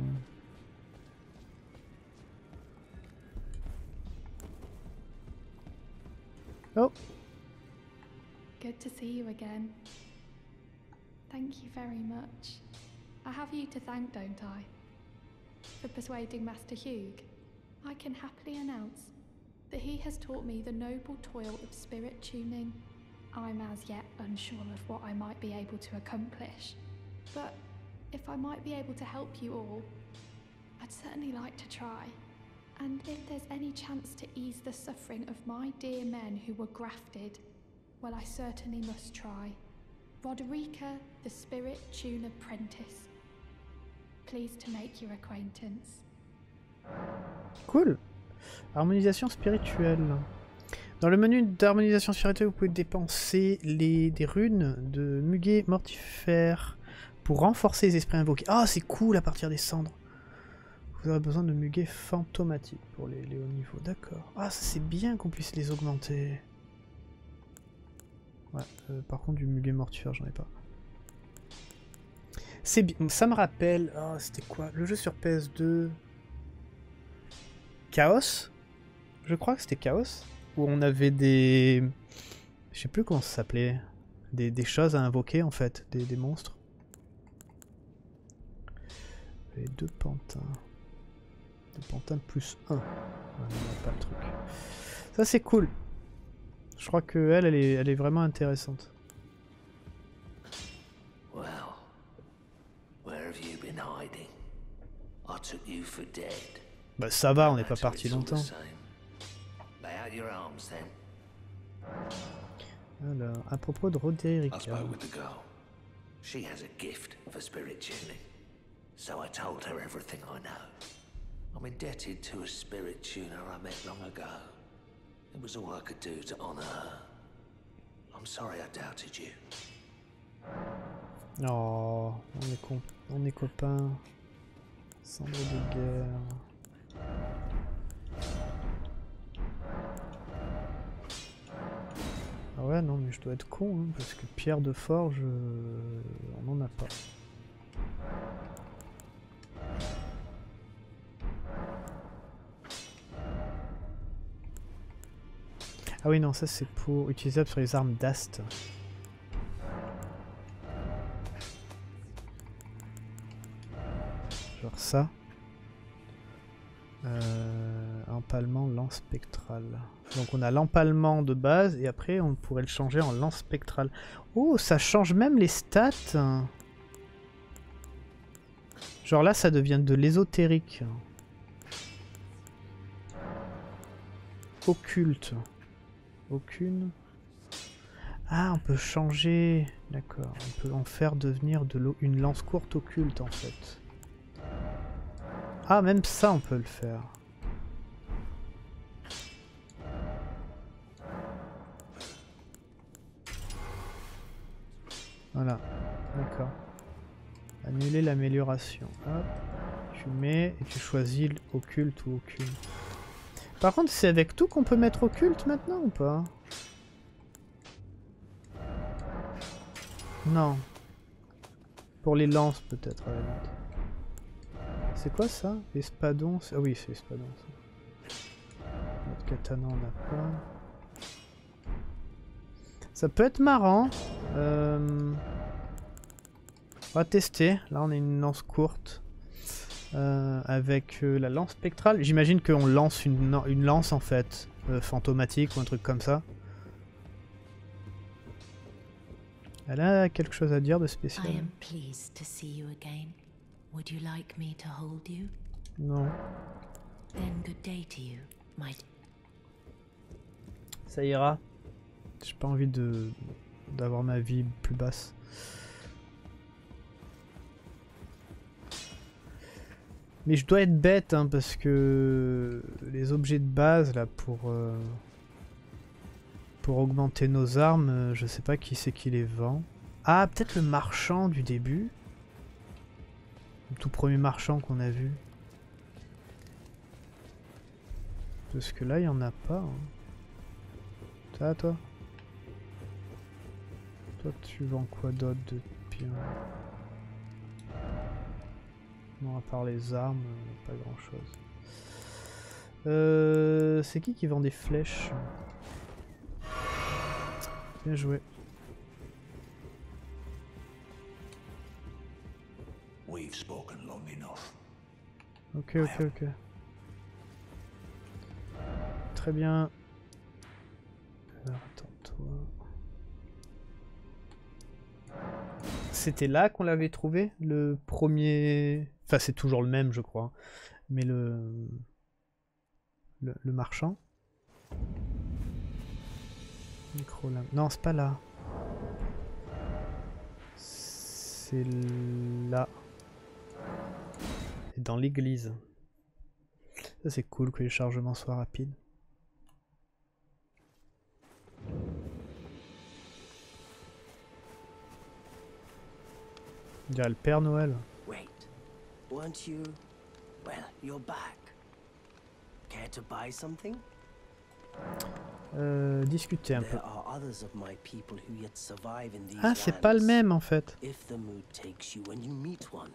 Oh, Good to see you again. Thank you very much. I have you to thank, don't I? For persuading Master Hugh. I can happily announce that he has taught me the noble toil of spirit tuning. I'm as yet unsure of what I might be able to accomplish, but if I might be able to help you all, I'd certainly like to try. And if there's any chance to ease the suffering of my dear men who were grafted, well, I certainly must try. Roderica, the Spirit Tune Apprentice. Pleased to make your acquaintance. cool. Harmonisation spirituelle. Dans le menu d'harmonisation spirituelle, vous pouvez dépenser les, des runes de muguet mortifère pour renforcer les esprits invoqués. Ah, c'est cool à partir des cendres. Vous aurez besoin de muguet fantomatique pour les, hauts niveaux. D'accord. Ah, c'est bien qu'on puisse les augmenter. Ouais, euh, par contre, du muguet mortifère, j'en ai pas. C'est bien. Ça me rappelle. Ah, c'était quoi? Le jeu sur PS2 Chaos? Je crois que c'était Chaos. Où on avait des. Je sais plus comment ça s'appelait. Des, des choses à invoquer en fait. Des, des monstres. Les deux pantins. Deux pantins plus un. Ouais, on pas le truc. Ça c'est cool. Je crois que elle, elle est, elle est vraiment intéressante. Well, where have you been hiding? I took you for dead. Bah ça va, on n'est pas parti longtemps. Alors, à propos de girl. She has a gift for spirit tuning. So I told her everything I know. I'm indebted to a spirit tuner I met long ago. It was all I could do to honor her. I'm sorry I doubted you. Oh, on est, com- on est copains. Cendre de guerre. Ah ouais, non, mais je dois être con, hein, parce que pierre de forge, euh, on n'en a pas. Ah oui, non, ça c'est pour utilisable sur les armes d'ast. Genre ça. Euh, empalement lance spectral. Donc on a l'empalement de base et après on pourrait le changer en lance spectral. Oh, ça change même les stats. Genre là ça devient de l'ésotérique. Occulte. Aucune. Ah, on peut changer. D'accord. On peut en faire devenir de l'eau une lance courte occulte en fait. Ah, même ça, on peut le faire. Voilà, d'accord. Annuler l'amélioration. Hop, tu mets et tu choisis occulte ou aucune. Par contre, c'est avec tout qu'on peut mettre occulte maintenant ou pas? Non. Pour les lances peut-être. C'est quoi ça? Espadon Ah oui, c'est espadon ça. Notre katana on n'a pas. Ça peut être marrant. Euh, On va tester. Là on a une lance courte. Euh, avec euh, la lance spectrale. J'imagine qu'on lance une, une, lance en fait, euh, fantomatique ou un truc comme ça. Elle a quelque chose à dire de spécial. Like? Non. Then good day to you, my Ça ira. J'ai pas envie de d'avoir ma vie plus basse. Mais je dois être bête hein, parce que les objets de base là pour euh, pour augmenter nos armes, euh, je sais pas qui c'est qui les vend. Ah, peut-être le marchand du début. Le tout premier marchand qu'on a vu. Parce que là, il y en a pas. Hein. Ça, toi? Toi, tu vends quoi d'autre de bien Non, à part les armes, euh, pas grand chose. Euh, c'est qui qui vend des flèches? Bien joué. We've spoken long enough. Ok, ok, ok. Très bien. Alors, attends, toi. C'était là qu'on l'avait trouvé, le premier... C'est toujours le même, je crois. Mais le... Le, marchand. Non, c'est pas là. C'est là. Dans l'église. Ça c'est cool que les chargements soient rapides. On dirait le Père Noël. Weren't you? Well, you're back. Care to buy something? Euh, discuter un peu. There are others of my people who yet survive in these Ah, c'est pas le même en fait. If the mood takes you when you meet one,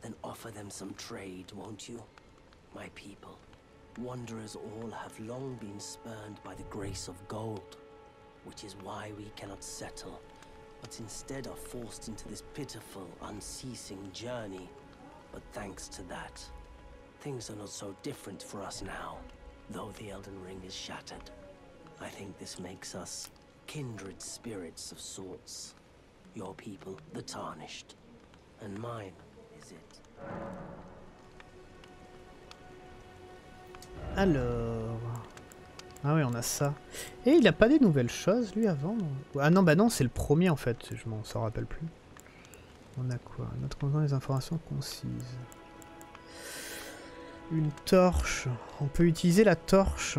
then offer them some trade, won't you? My people, wanderers all have long been spurned by the grace of gold, which is why we cannot settle, but instead are forced into this pitiful, unceasing journey. But thanks to that, things are not so different for us now, though the Elden Ring is shattered. I think this makes us kindred spirits of sorts. Your people, the Tarnished. And mine, is it? Alors... Ah oui, on a ça. Et il a pas des nouvelles choses, lui, avant? Ah non, bah non, c'est le premier, en fait. Je m'en rappelle plus. On a quoi Notre contenant des informations concises. Une torche. On peut utiliser la torche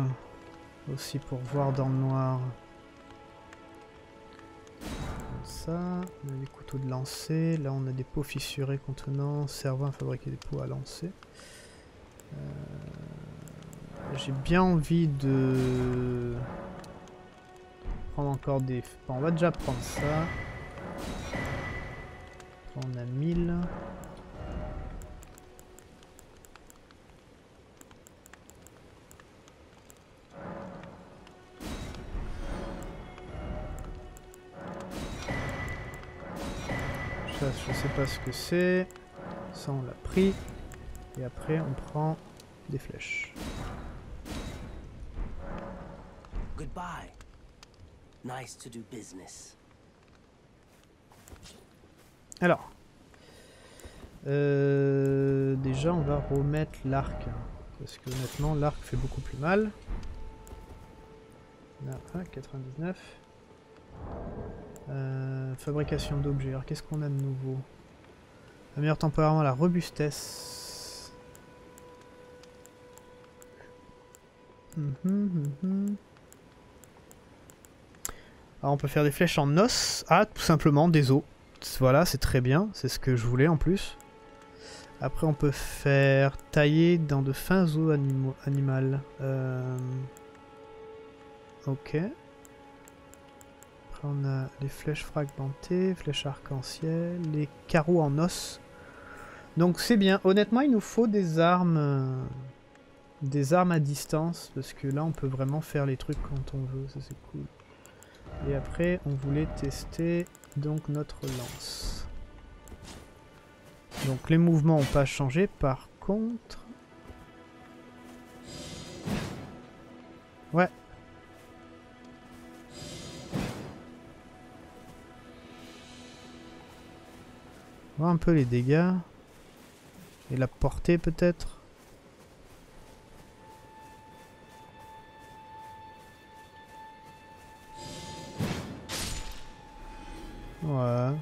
aussi pour voir dans le noir. Comme ça. On a des couteaux de lancer. Là, on a des pots fissurés contenant servant à fabriquer des pots à lancer. Euh, J'ai bien envie de prendre encore des... On va déjà prendre ça. On a 1000. Ça, je sais pas ce que c'est. Ça, on l'a pris. Et après, on prend des flèches. Goodbye. Nice to do business. Alors. Euh, déjà, on va remettre l'arc. Parce que honnêtement, l'arc fait beaucoup plus mal. Un, 99. Euh, fabrication d'objets. Alors, qu'est-ce qu'on a de nouveau? Améliore temporairement la robustesse. Mhm, mhm. Alors, on peut faire des flèches en os. Ah, tout simplement des os. Voilà, c'est très bien. C'est ce que je voulais en plus. Après, on peut faire tailler dans de fins os animaux, animales. Euh, Ok. Après, on a les flèches fragmentées, flèches arc-en-ciel, les carreaux en os. Donc c'est bien. Honnêtement, il nous faut des armes... euh, Des armes à distance, parce que là, on peut vraiment faire les trucs quand on veut. Ça, c'est cool. Et après, on voulait tester donc notre lance. Donc les mouvements n'ont pas changé. Par contre... Ouais. Voir un peu les dégâts. Et la portée peut-être. Ouais.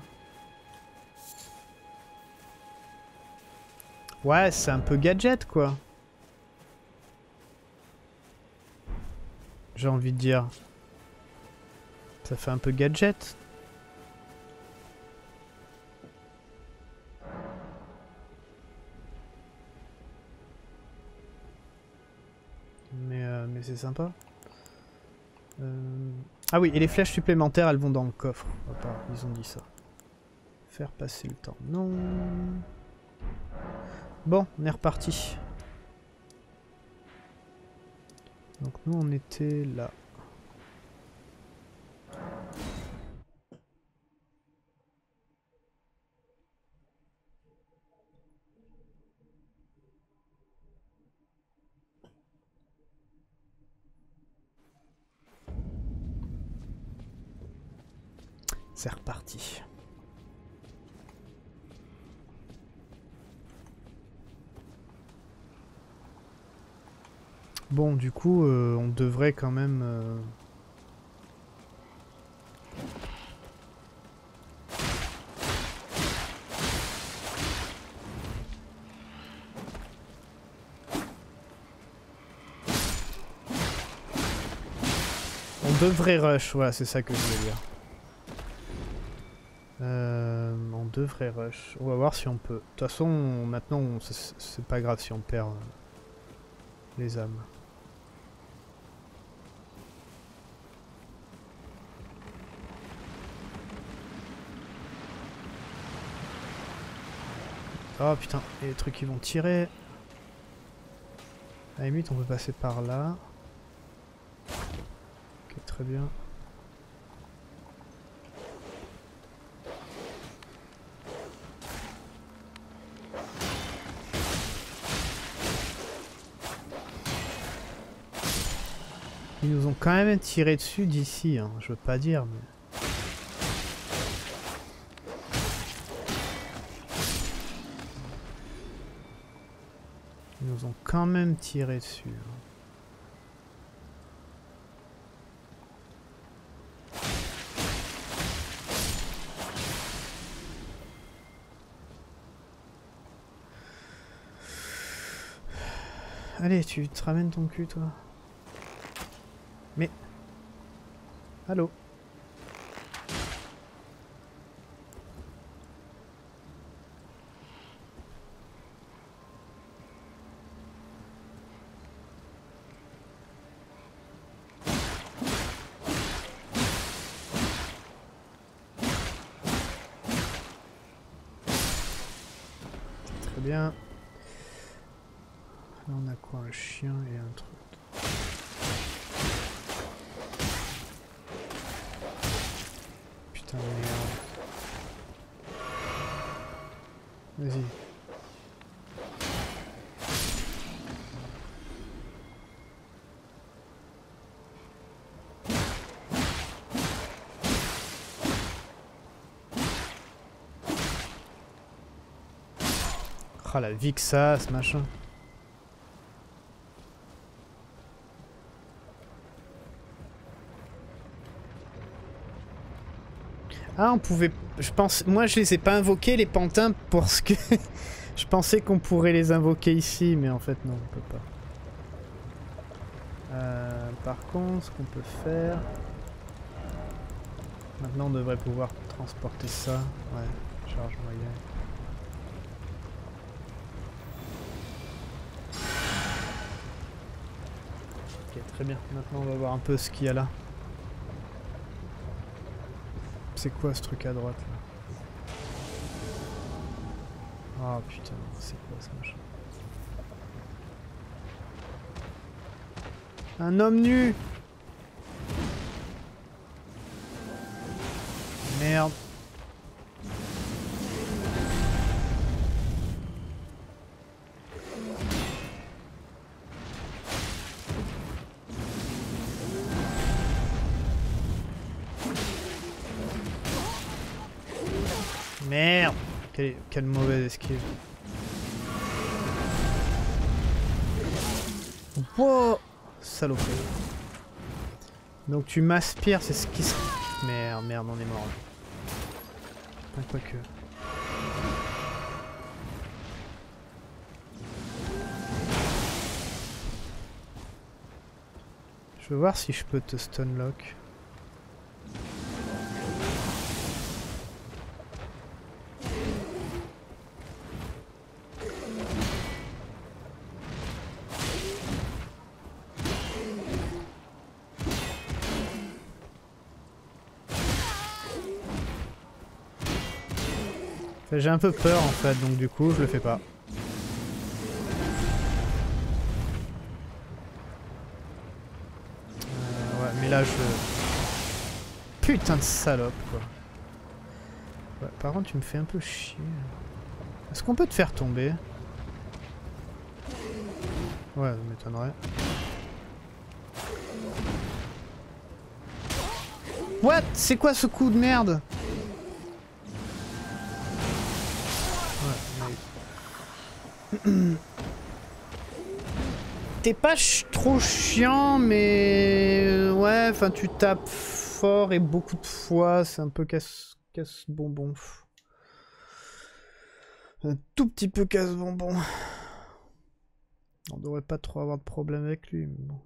Ouais, c'est un peu gadget quoi. J'ai envie de dire. Ça fait un peu gadget. Mais, euh, mais c'est sympa. Euh, Ah oui, et les flèches supplémentaires, elles vont dans le coffre. Pardon, ils ont dit ça. Faire passer le temps. Non. Bon, on est reparti. Donc nous, on était là. C'est reparti. Bon, du coup, euh, on devrait quand même... euh, On devrait rush, voilà, c'est ça que je voulais dire. Euh, on devrait rush. On va voir si on peut. De toute façon, on- maintenant, c'est pas grave si on perd euh, les âmes. Oh putain, les trucs qui vont tirer. À la limite, on peut passer par là. Ok, très bien. Ils nous ont quand même tiré dessus d'ici, hein, je veux pas dire, mais... Ils nous ont quand même tiré dessus. hein. Allez, tu te ramènes ton cul, toi. Mais... Allô Très bien. Là, on a quoi Un chien et un truc. Putain de merde. Vas-y. Ah la vie que ça, ce machin. Ah, on pouvait. Je pense. Moi, je les ai pas invoqués les pantins parce que je pensais qu'on pourrait les invoquer ici, mais en fait non, on peut pas. Euh, par contre, ce qu'on peut faire. Maintenant, on devrait pouvoir transporter ça. Ouais, charge moyenne. Très bien. Maintenant, on va voir un peu ce qu'il y a là. C'est quoi ce truc à droite là Ah putain, c'est quoi ce machin Un homme nu. Merde esquive. Wow Saloperie. Donc tu m'aspires, c'est ce qui se... Merde, merde, on est mort. Enfin, quoi que... Je veux voir si je peux te stunlock. J'ai un peu peur en fait, donc du coup je le fais pas. Euh, ouais, mais là je... Putain de salope quoi. Ouais, par contre tu me fais un peu chier. Est-ce qu'on peut te faire tomber? Ouais, ça m'étonnerait. What? C'est quoi ce coup de merde? T'es pas trop chiant, mais... Euh, ouais, enfin, tu tapes fort et beaucoup de fois, c'est un peu casse, casse bonbon. Un tout petit peu casse bonbon. On devrait pas trop avoir de problème avec lui, mais bon.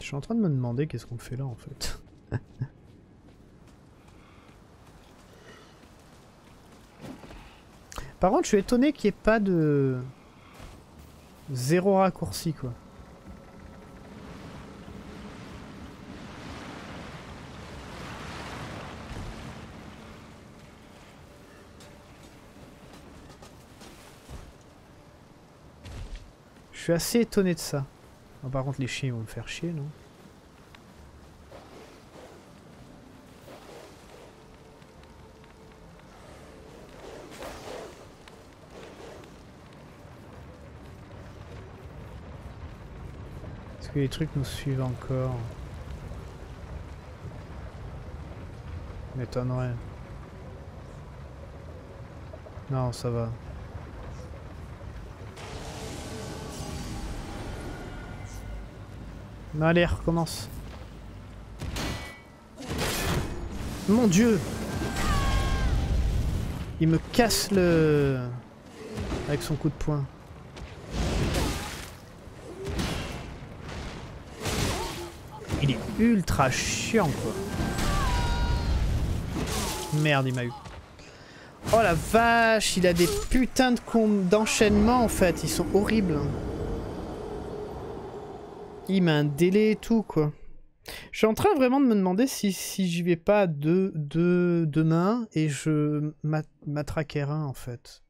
Je suis en train de me demander qu'est-ce qu'on fait là en fait. Par contre, je suis étonné qu'il n'y ait pas de... Zéro raccourci, quoi. Je suis assez étonné de ça. par contre, les chiens vont me faire chier, non? Les trucs nous suivent encore M'étonnerait. Non, ça va. Allez, recommence. Mon dieu Il me casse le... Avec son coup de poing. Ultra chiant quoi. Merde, il m'a eu. Oh la vache, il a des putains de d'enchaînement en fait, ils sont horribles. Il m'a un délai et tout quoi. Je suis en train vraiment de me demander si, si j'y vais pas de, de, demain et je m'attraquerai un en fait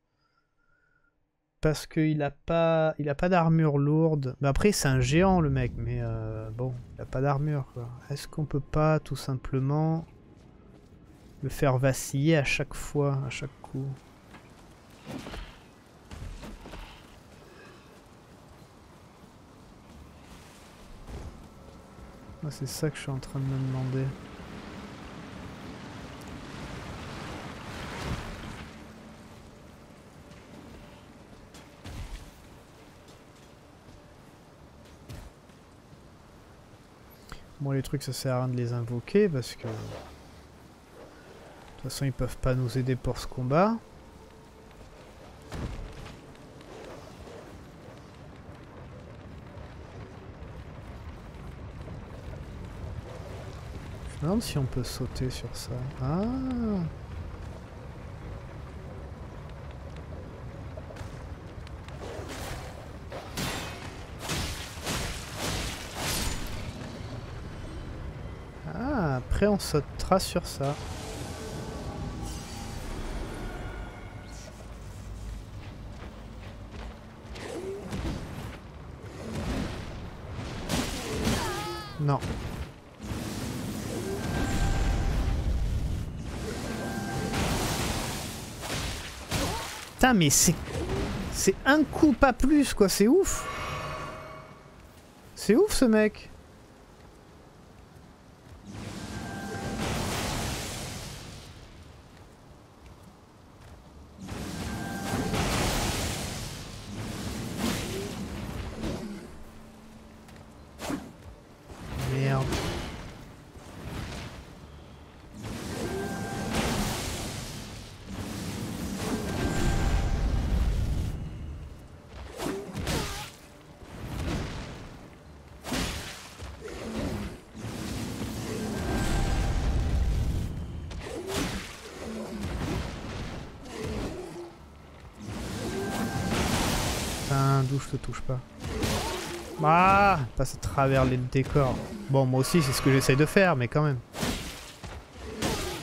parce qu'il a pas il a pas d'armure lourde. Mais après c'est un géant le mec, mais euh, bon, il a pas d'armure. Est-ce qu'on peut pas tout simplement le faire vaciller à chaque fois, à chaque coup? C'est ça que je suis en train de me demander. Moi les trucs ça sert à rien de les invoquer parce que... De toute façon ils peuvent pas nous aider pour ce combat. Je me demande si on peut sauter sur ça. Ah après on sautera sur ça. Non. Mais c'est... C'est un coup pas plus quoi, c'est ouf C'est ouf ce mec touche pas. Ah Passe à travers les décors. Bon, moi aussi, c'est ce que j'essaye de faire, mais quand même.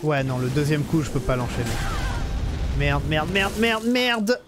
Ouais, non, le deuxième coup, je peux pas l'enchaîner. Merde, merde, merde, merde, merde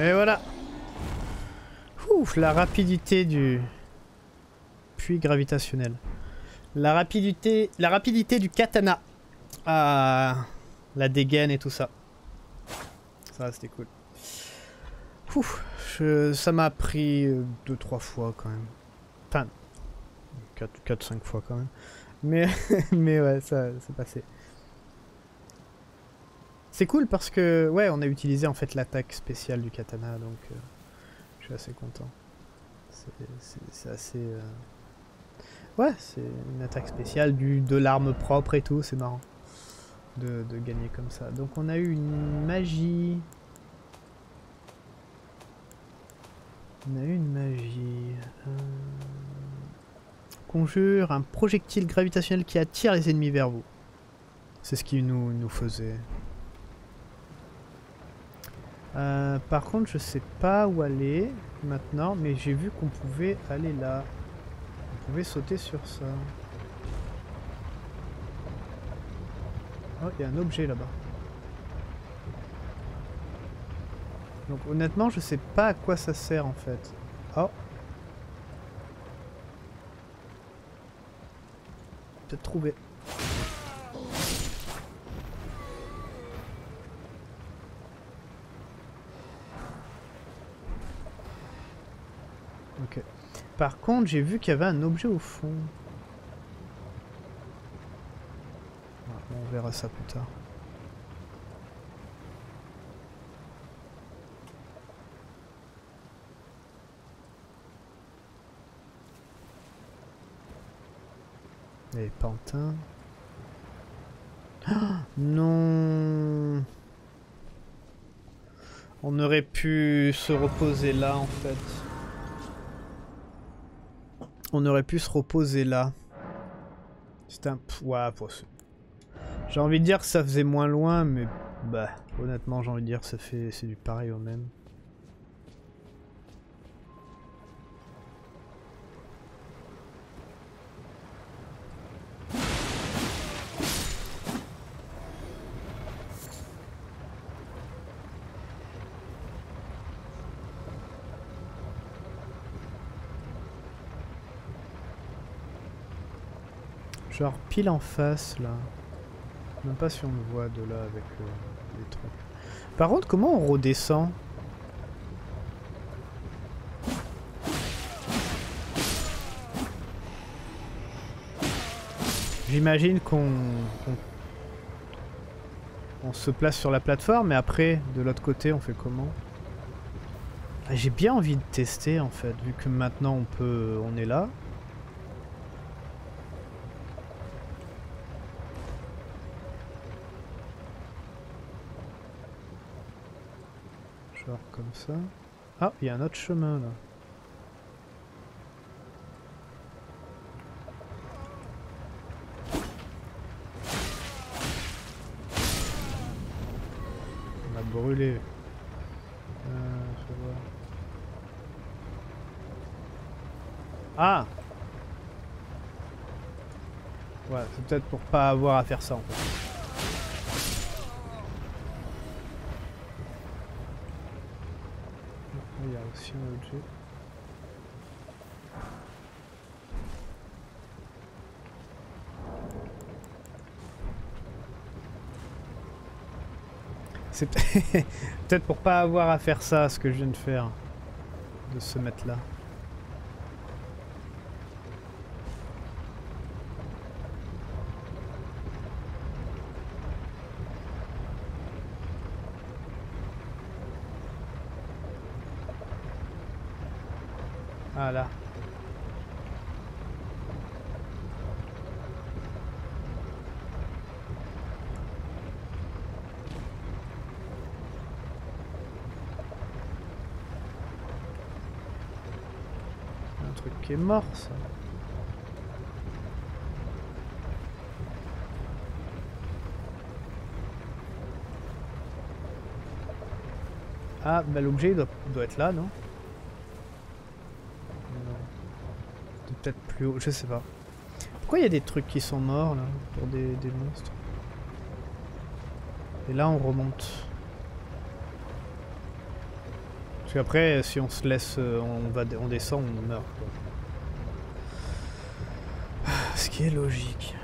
Et voilà. Ouf, la rapidité du puits gravitationnel. La rapidité, la rapidité du katana. Ah, la dégaine et tout ça. Ça, c'était cool. Ouf, ça m'a pris 2-3 fois quand même. Enfin, 4-5 fois quand même. Mais, mais ouais, ça c'est passé. C'est cool parce que, ouais, on a utilisé en fait l'attaque spéciale du katana, donc euh, je suis assez content. C'est- assez... euh, Ouais, c'est une attaque spéciale du, de l'arme propre et tout, c'est marrant de, de gagner comme ça. Donc on a eu une magie... On a eu une magie... euh, Conjure un projectile gravitationnel qui attire les ennemis vers vous. C'est ce qui nous, nous faisait. Euh, par contre, je sais pas où aller maintenant, mais j'ai vu qu'on pouvait aller là. On pouvait sauter sur ça. Oh, il y a un objet là-bas. Donc honnêtement, je sais pas à quoi ça sert en fait. Oh. Peut-être trouvé. Ok. Par contre, j'ai vu qu'il y avait un objet au fond. On verra ça plus tard. Les pantins. Ah, non. On aurait pu se reposer là en fait. On aurait pu se reposer là. C'est un... Ouais, J'ai envie de dire que ça faisait moins loin, mais bah, honnêtement, j'ai envie de dire que ça fait c'est du pareil au même. Genre pile en face là. Même pas si on le voit de là avec euh, les trucs. Par contre, comment on redescend? J'imagine qu'on qu'on- on se place sur la plateforme, mais après, de l'autre côté, on fait comment? Ah, J'ai bien envie de tester en fait, vu que maintenant on peut, on est là. Genre ça. Ah, il y a un autre chemin là. On a brûlé. Euh. Ah Ouais, c'est peut-être pour pas avoir à faire ça en fait. C'est peut- peut-être pour pas avoir à faire ça, ce que je viens de faire. De se mettre là. Un truc qui est mort ça. Ah, bah l'objet doit, doit être là, non Non. C'est peut-être je sais pas. Pourquoi il y a des trucs qui sont morts là, pour des, des monstres? Et là on remonte. Parce qu'après, si on se laisse, euh, on, va, on descend, on meurt. quoi. Ah, Ce qui est logique.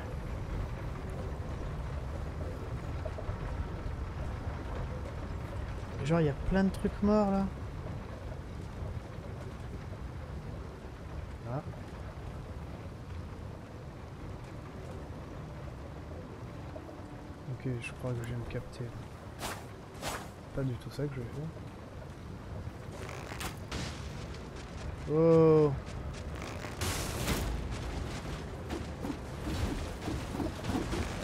Genre, il y a plein de trucs morts là. Ah. Ok, je crois que je viens de capter. Pas du tout ça que je veux faire. Oh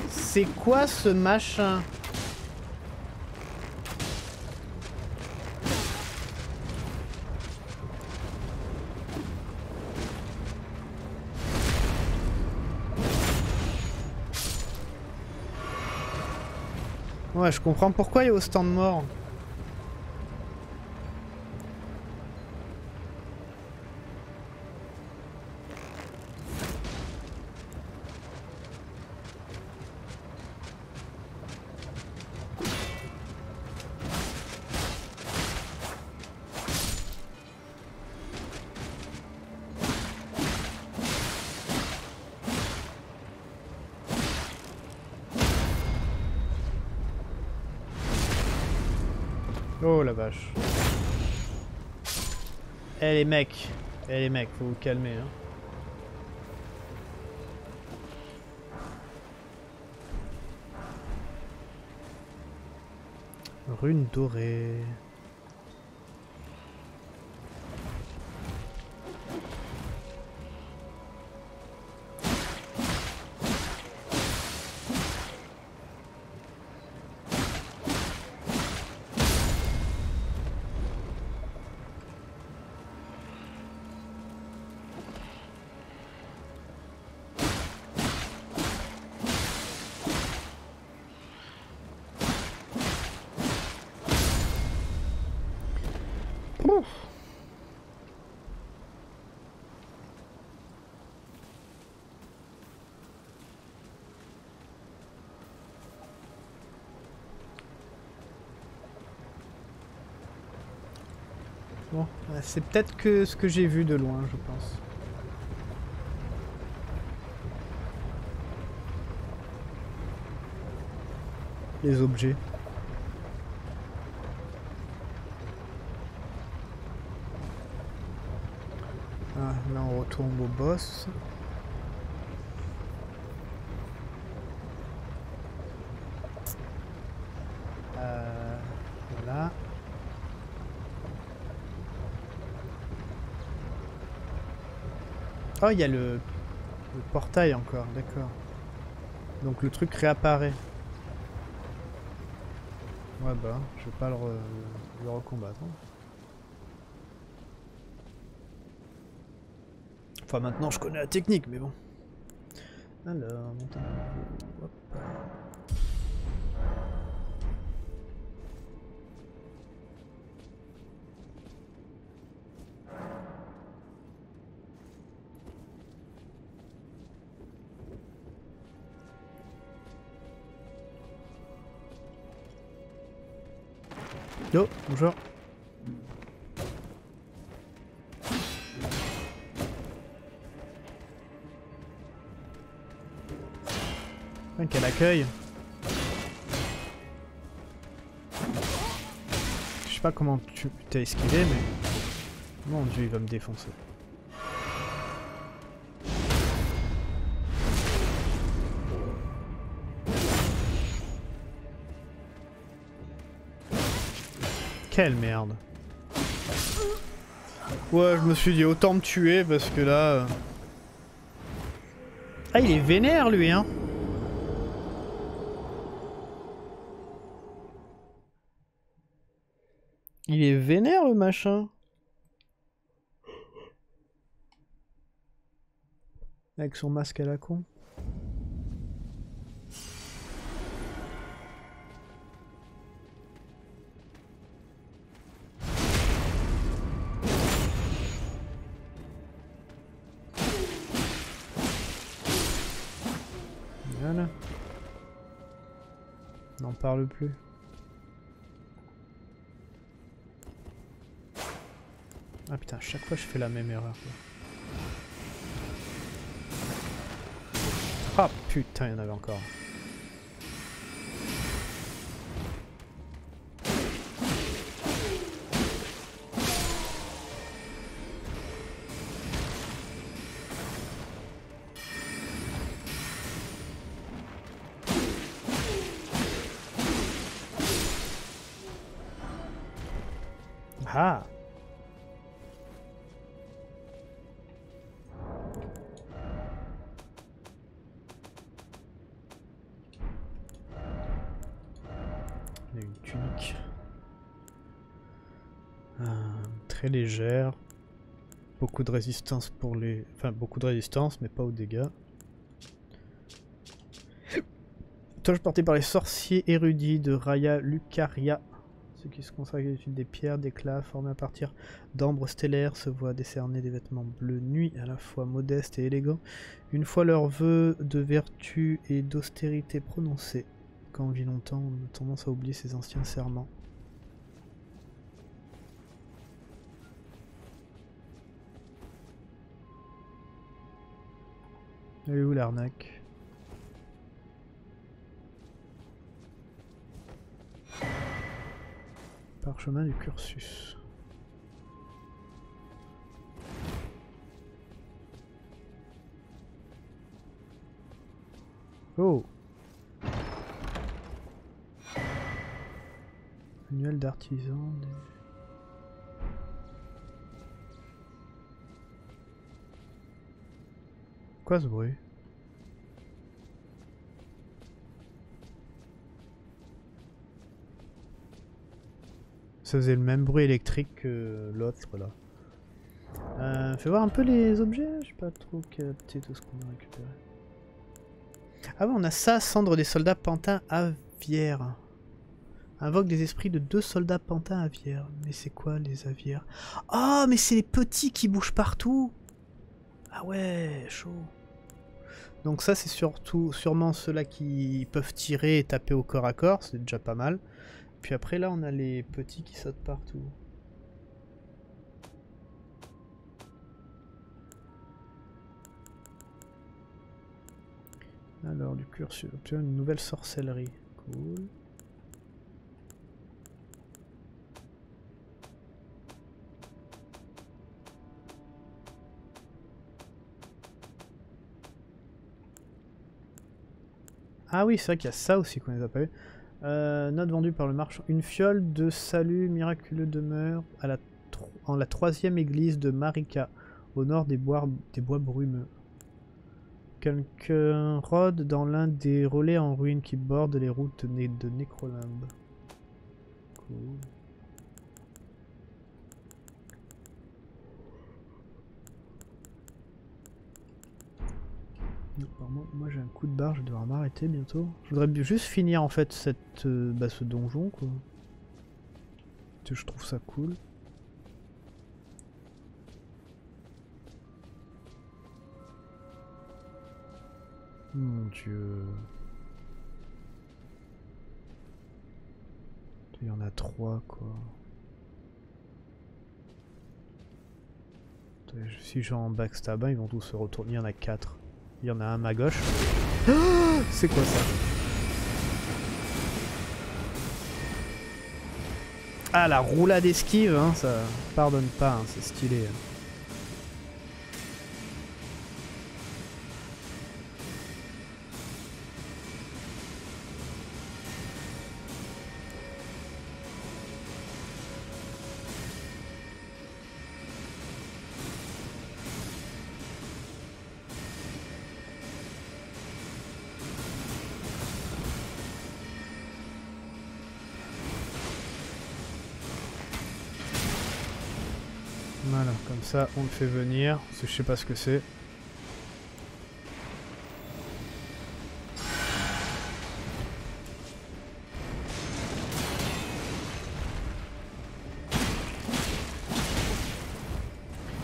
C'est quoi ce machin? Ouais, je comprends pourquoi il y a autant de morts. Vache. Eh les mecs, eh les mecs, faut vous calmer hein. Rune dorée. C'est peut-être que ce que j'ai vu de loin, je pense. Les objets. Ah, là on retourne au boss. Euh, voilà. Il y a le... portail encore, d'accord. Donc le truc réapparaît. Ouais bah, je vais pas le, re- le recombattre. hein. Enfin maintenant je connais la technique, mais bon. Alors, hop. Je sais pas comment tu t'as esquivé, mais... Mon dieu, il va me défoncer. Quelle merde. Ouais, je me suis dit autant me tuer parce que là... euh, Ah, il est vénère lui, hein Avec son masque à la con. Chaque fois je fais la même erreur. Ah putain, il y en avait encore. Beaucoup de résistance pour les... Enfin, beaucoup de résistance, mais pas aux dégâts. Toge portée par les sorciers érudits de Raya Lucaria. Ceux qui se consacrent à l'étude des pierres d'éclats formées à partir d'ambre stellaire se voient décerner des vêtements bleu nuit à la fois modestes et élégants. Une fois leurs vœux de vertu et d'austérité prononcés, quand on vit longtemps, on a tendance à oublier ses anciens serments. Elle où l'arnaque? Parchemin du cursus. Oh Manuel d'artisan. Quoi ce bruit? Ça faisait le même bruit électrique que l'autre là. Euh, fais voir un peu les objets, je sais pas trop capté tout ce qu'on a récupéré. Ah ouais, on a ça, cendre des soldats pantins aviaires. Invoque des esprits de deux soldats pantins aviaires. Mais c'est quoi les aviaires Ah, mais c'est les petits qui bougent partout Ah ouais, chaud. Donc ça, c'est surtout sûrement ceux-là qui peuvent tirer et taper au corps à corps, c'est déjà pas mal. Puis après, là, on a les petits qui sautent partout. Alors, du cursus. Une nouvelle sorcellerie. Cool. Ah oui, c'est vrai qu'il y a ça aussi qu'on les a pas eu. Note vendue par le marchand. Une fiole de salut miraculeux demeure en la troisième église de Marika, au nord des bois, des bois brumeux. Quelqu'un rôde dans l'un des relais en ruine qui bordent les routes de Nécrolimbe. Cool. Moi j'ai un coup de barre, je vais devoir m'arrêter bientôt. Je voudrais juste finir en fait cette, euh, bah, ce donjon quoi. Je trouve ça cool. Mon dieu. Il y en a trois quoi. Si j'en backstab ils vont tous se retourner. Il y en a quatre. Il y en a un à ma gauche. C'est quoi ça Ah la roulade esquive, hein, ça pardonne pas, hein, c'est stylé. hein. Ça on le fait venir, parce que je sais pas ce que c'est.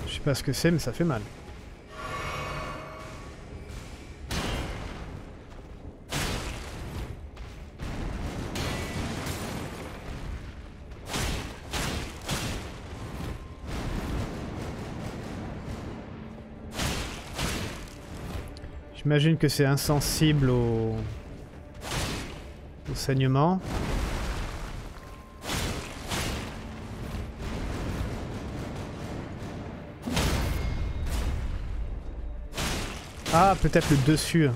Je sais pas ce que c'est, mais ça fait mal. J'imagine que c'est insensible au... saignement. Ah, peut-être le dessus.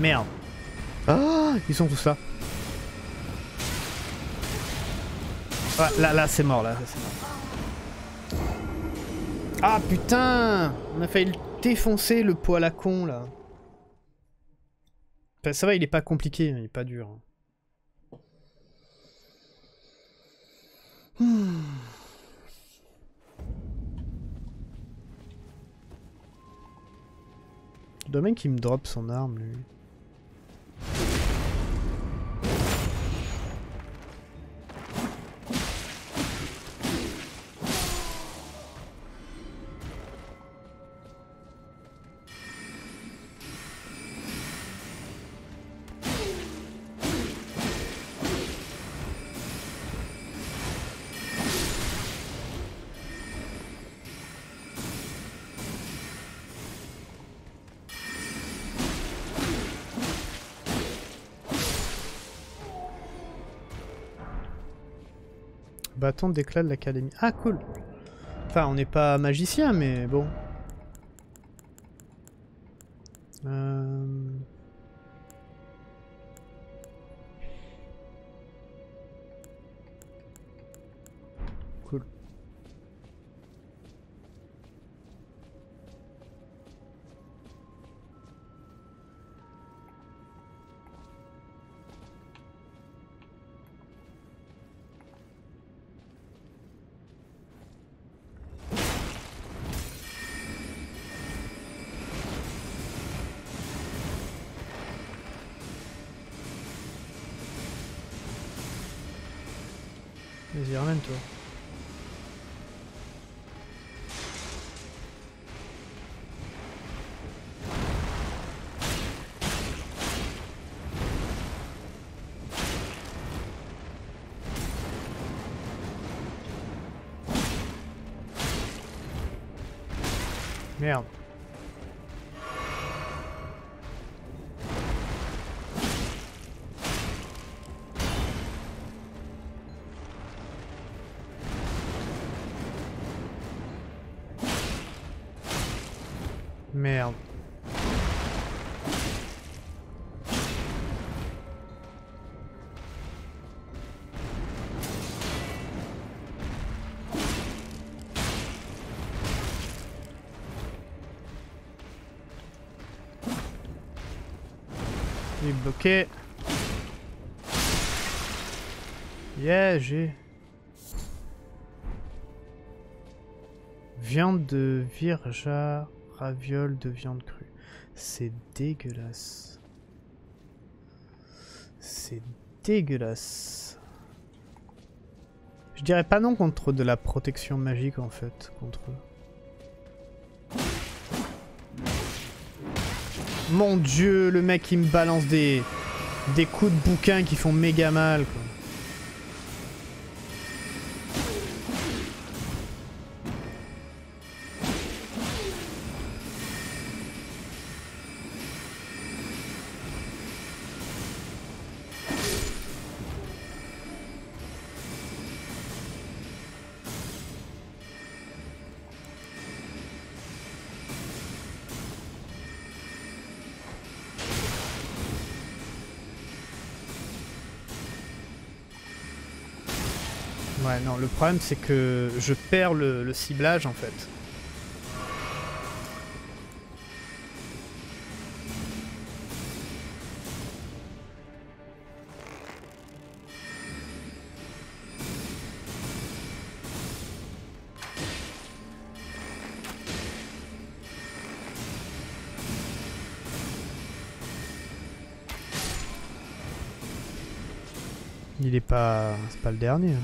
Merde. Ah, ils sont tous là. Ah, là, là, c'est mort, là. Ah putain On a failli le défoncer le poil à con là. Enfin, ça va, il est pas compliqué, il est pas dur. Hmm. Je dois même qu'il me drop son arme lui. Bâton d'éclat de l'académie. Ah cool Enfin, on n'est pas magicien, mais bon. Vas-y, ramène-toi. Bloqué. Yeah, j'ai. Viande de virja, raviole de viande crue. C'est dégueulasse. C'est dégueulasse. Je dirais pas non contre de la protection magique en fait, contre eux. Mon dieu, le mec il me balance des, des coups de bouquin qui font méga mal. Problème c'est que je perds le, ciblage en fait. Il est pas... C'est pas le dernier.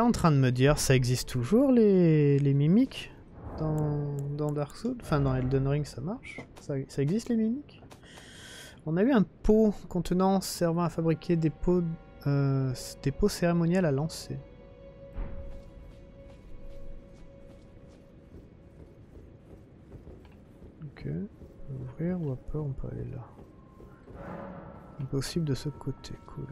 En train de me dire, ça existe toujours les, les mimiques dans, dans Dark Souls? Enfin dans Elden Ring ça marche? Ça, existe les mimiques? On a eu un pot contenant servant à fabriquer des pots, euh, des pots cérémoniels à lancer. Ok, ouvrir ou on peut aller là. Impossible de ce côté, cool.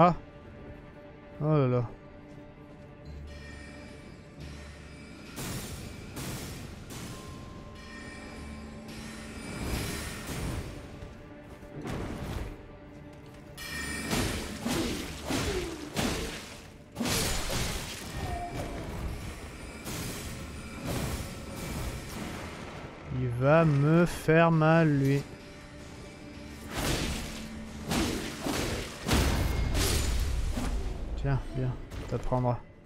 Ah Oh là là. Il va me faire mal lui. Bien, t'apprendras. Pouh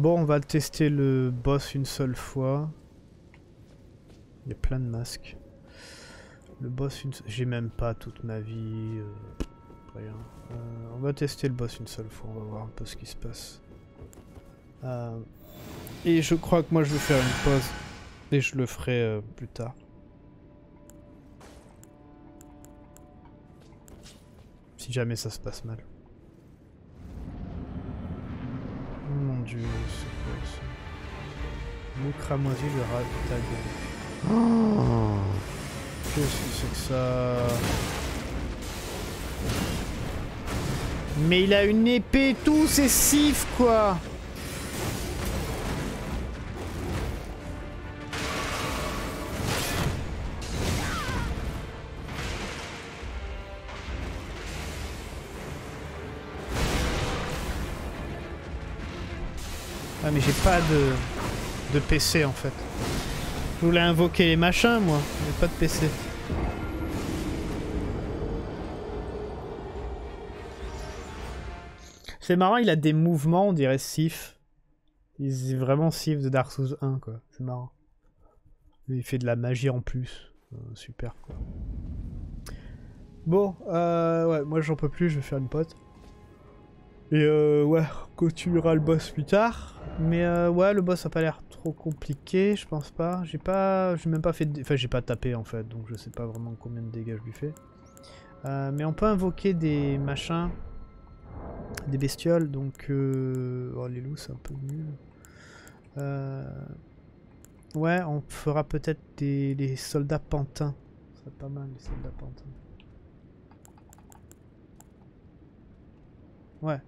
Bon, on va tester le boss une seule fois. Il y a plein de masques. Le boss une... J'ai même pas toute ma vie. euh, rien. Euh, on va tester le boss une seule fois. On va voir un peu ce qui se passe. Euh, Et je crois que moi je vais faire une pause. Et je le ferai plus tard. Si jamais ça se passe mal. Dieu, c'est quoi ça Le cramoisi de Ratagon. Oh. Qu'est-ce que c'est que ça? Mais il a une épée et tout, c'est Sif quoi j'ai pas de, PC en fait. Je voulais invoquer les machins moi, mais pas de PC. C'est marrant, il a des mouvements, on dirait Sif. Il est vraiment Sif de Dark Souls 1 quoi, c'est marrant. Il fait de la magie en plus. Euh, super quoi. Bon, euh, ouais, moi j'en peux plus, je vais faire une pote. Et euh, ouais, on continuera le boss plus tard. Mais euh, ouais, le boss a pas l'air trop compliqué, je pense pas. J'ai pas, j'ai même pas fait, enfin j'ai pas tapé en fait, donc je sais pas vraiment combien de dégâts je lui fais. Euh, mais on peut invoquer des machins, des bestioles, donc euh... oh, les loups c'est un peu nul. Euh... Ouais, on fera peut-être des les soldats pantins. Ce serait pas mal les soldats pantins. Ouais.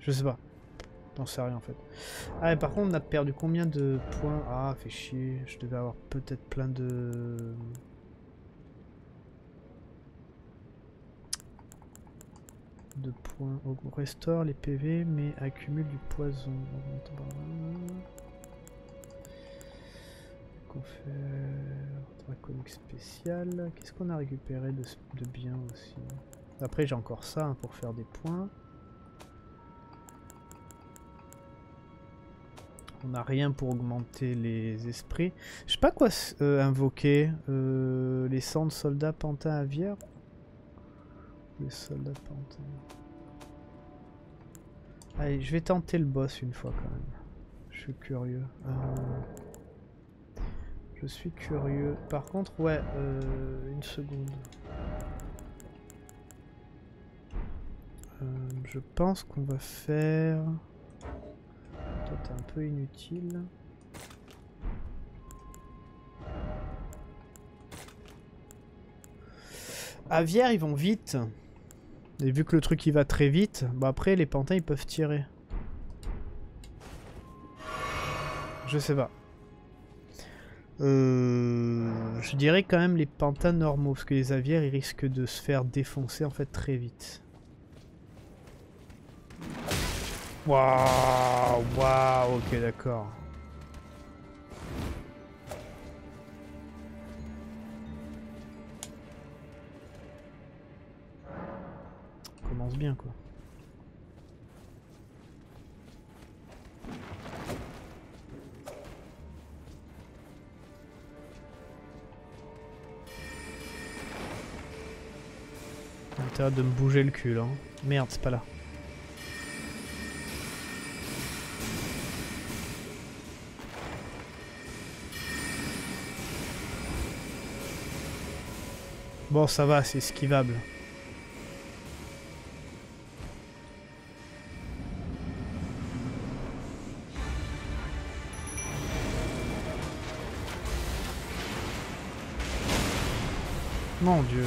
Je sais pas. J'en sais rien en fait. Ah et par contre on a perdu combien de points? Ah fait chier. Je devais avoir peut-être plein de... De points. On restaure les PV mais accumule du poison. Confère... Draconique spécial. Qu'est-ce qu'on a récupéré de, de bien aussi? Après j'ai encore ça hein, pour faire des points. On n'a rien pour augmenter les esprits. Je sais pas quoi euh, invoquer. Euh, les cendres soldats pantins aviaires Les soldats pantins. Allez, je vais tenter le boss une fois quand même. Je suis curieux. Euh... Je suis curieux. Par contre, ouais, une seconde. Je pense qu'on va faire... Un peu inutile. Aviaire, ils vont vite. Et vu que le truc il va très vite, bah après les pantins ils peuvent tirer. Je sais pas. Euh, je dirais quand même les pantins normaux, parce que les aviaires ils risquent de se faire défoncer en fait très vite. Waouh, waouh, ok d'accord. Commence bien quoi. Intérêt de me bouger le cul là. hein. Merde, c'est pas là. Bon, ça va, c'est esquivable. Mon dieu.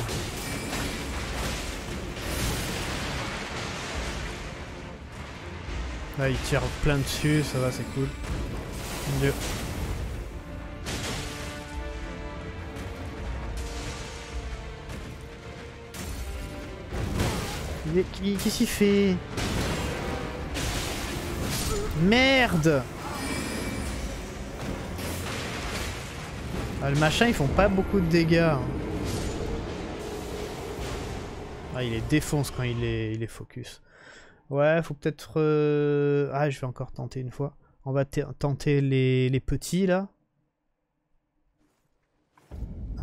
Là, il tire plein dessus, ça va, c'est cool. Mon dieu. Qu'est-ce qu'il fait? Merde Ah, le machin, ils font pas beaucoup de dégâts. hein. Ah, il les défonce quand il est, focus. Ouais, faut peut-être... euh, Ah, je vais encore tenter une fois. On va te- tenter les, petits, là.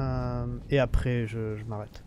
Euh, et après, je m'arrête.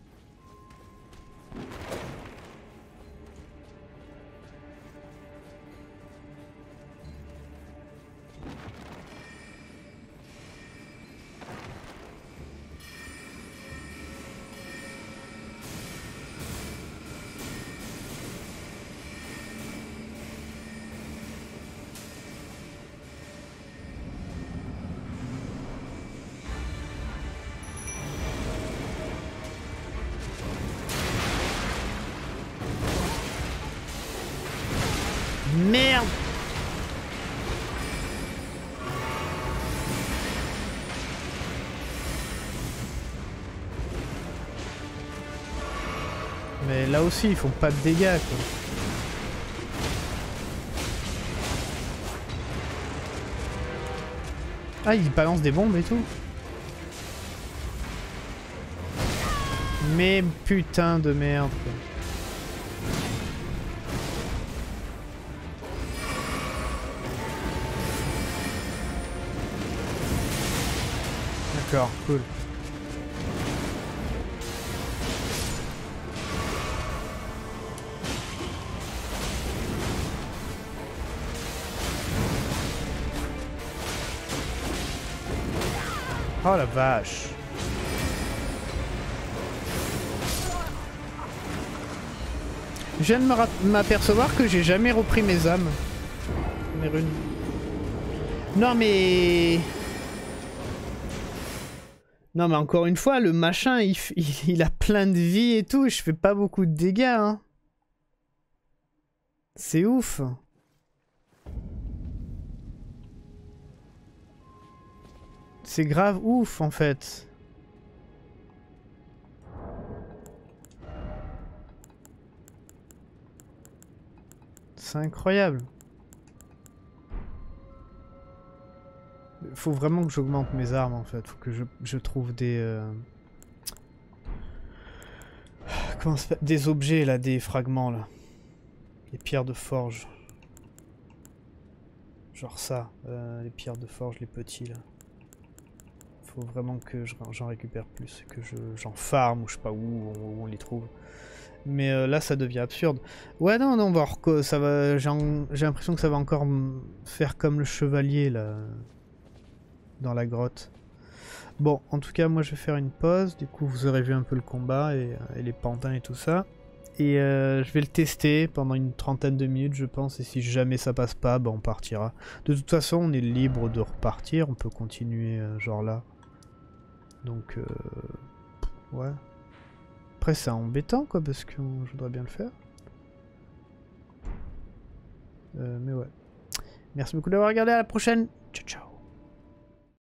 Aussi, ils font pas de dégâts, quoi. Ah, il balance des bombes et tout. Mais putain de merde. D'accord, cool. Oh la vache. Je viens de m'apercevoir que j'ai jamais repris mes âmes. Mes runes. Non mais... Non mais encore une fois, le machin, il, a plein de vie et tout, je fais pas beaucoup de dégâts. Hein. C'est ouf. C'est grave ouf en fait. C'est incroyable. Faut vraiment que j'augmente mes armes en fait. Faut que je, trouve des... euh, Comment ça Des objets là, des fragments là. Les pierres de forge. Genre ça. euh, les pierres de forge, les petits là. Faut vraiment que je- j'en récupère plus. Que je- j'en farm ou je sais pas où, on les trouve. Mais euh, là, ça devient absurde. Ouais, non, non, ça va. J'ai l'impression que ça va encore faire comme le chevalier là, dans la grotte. Bon, en tout cas, moi, je vais faire une pause. Du coup, vous aurez vu un peu le combat et, euh, les pantins et tout ça. Et euh, je vais le tester pendant une trentaine de minutes, je pense. Et si jamais ça passe pas, bah, on partira. De toute façon, on est libre de repartir. On peut continuer genre là. Donc, euh, ouais. Après, c'est embêtant, quoi, parce que je voudrais bien le faire. Euh, mais ouais. Merci beaucoup d'avoir regardé, à la prochaine. Ciao, ciao.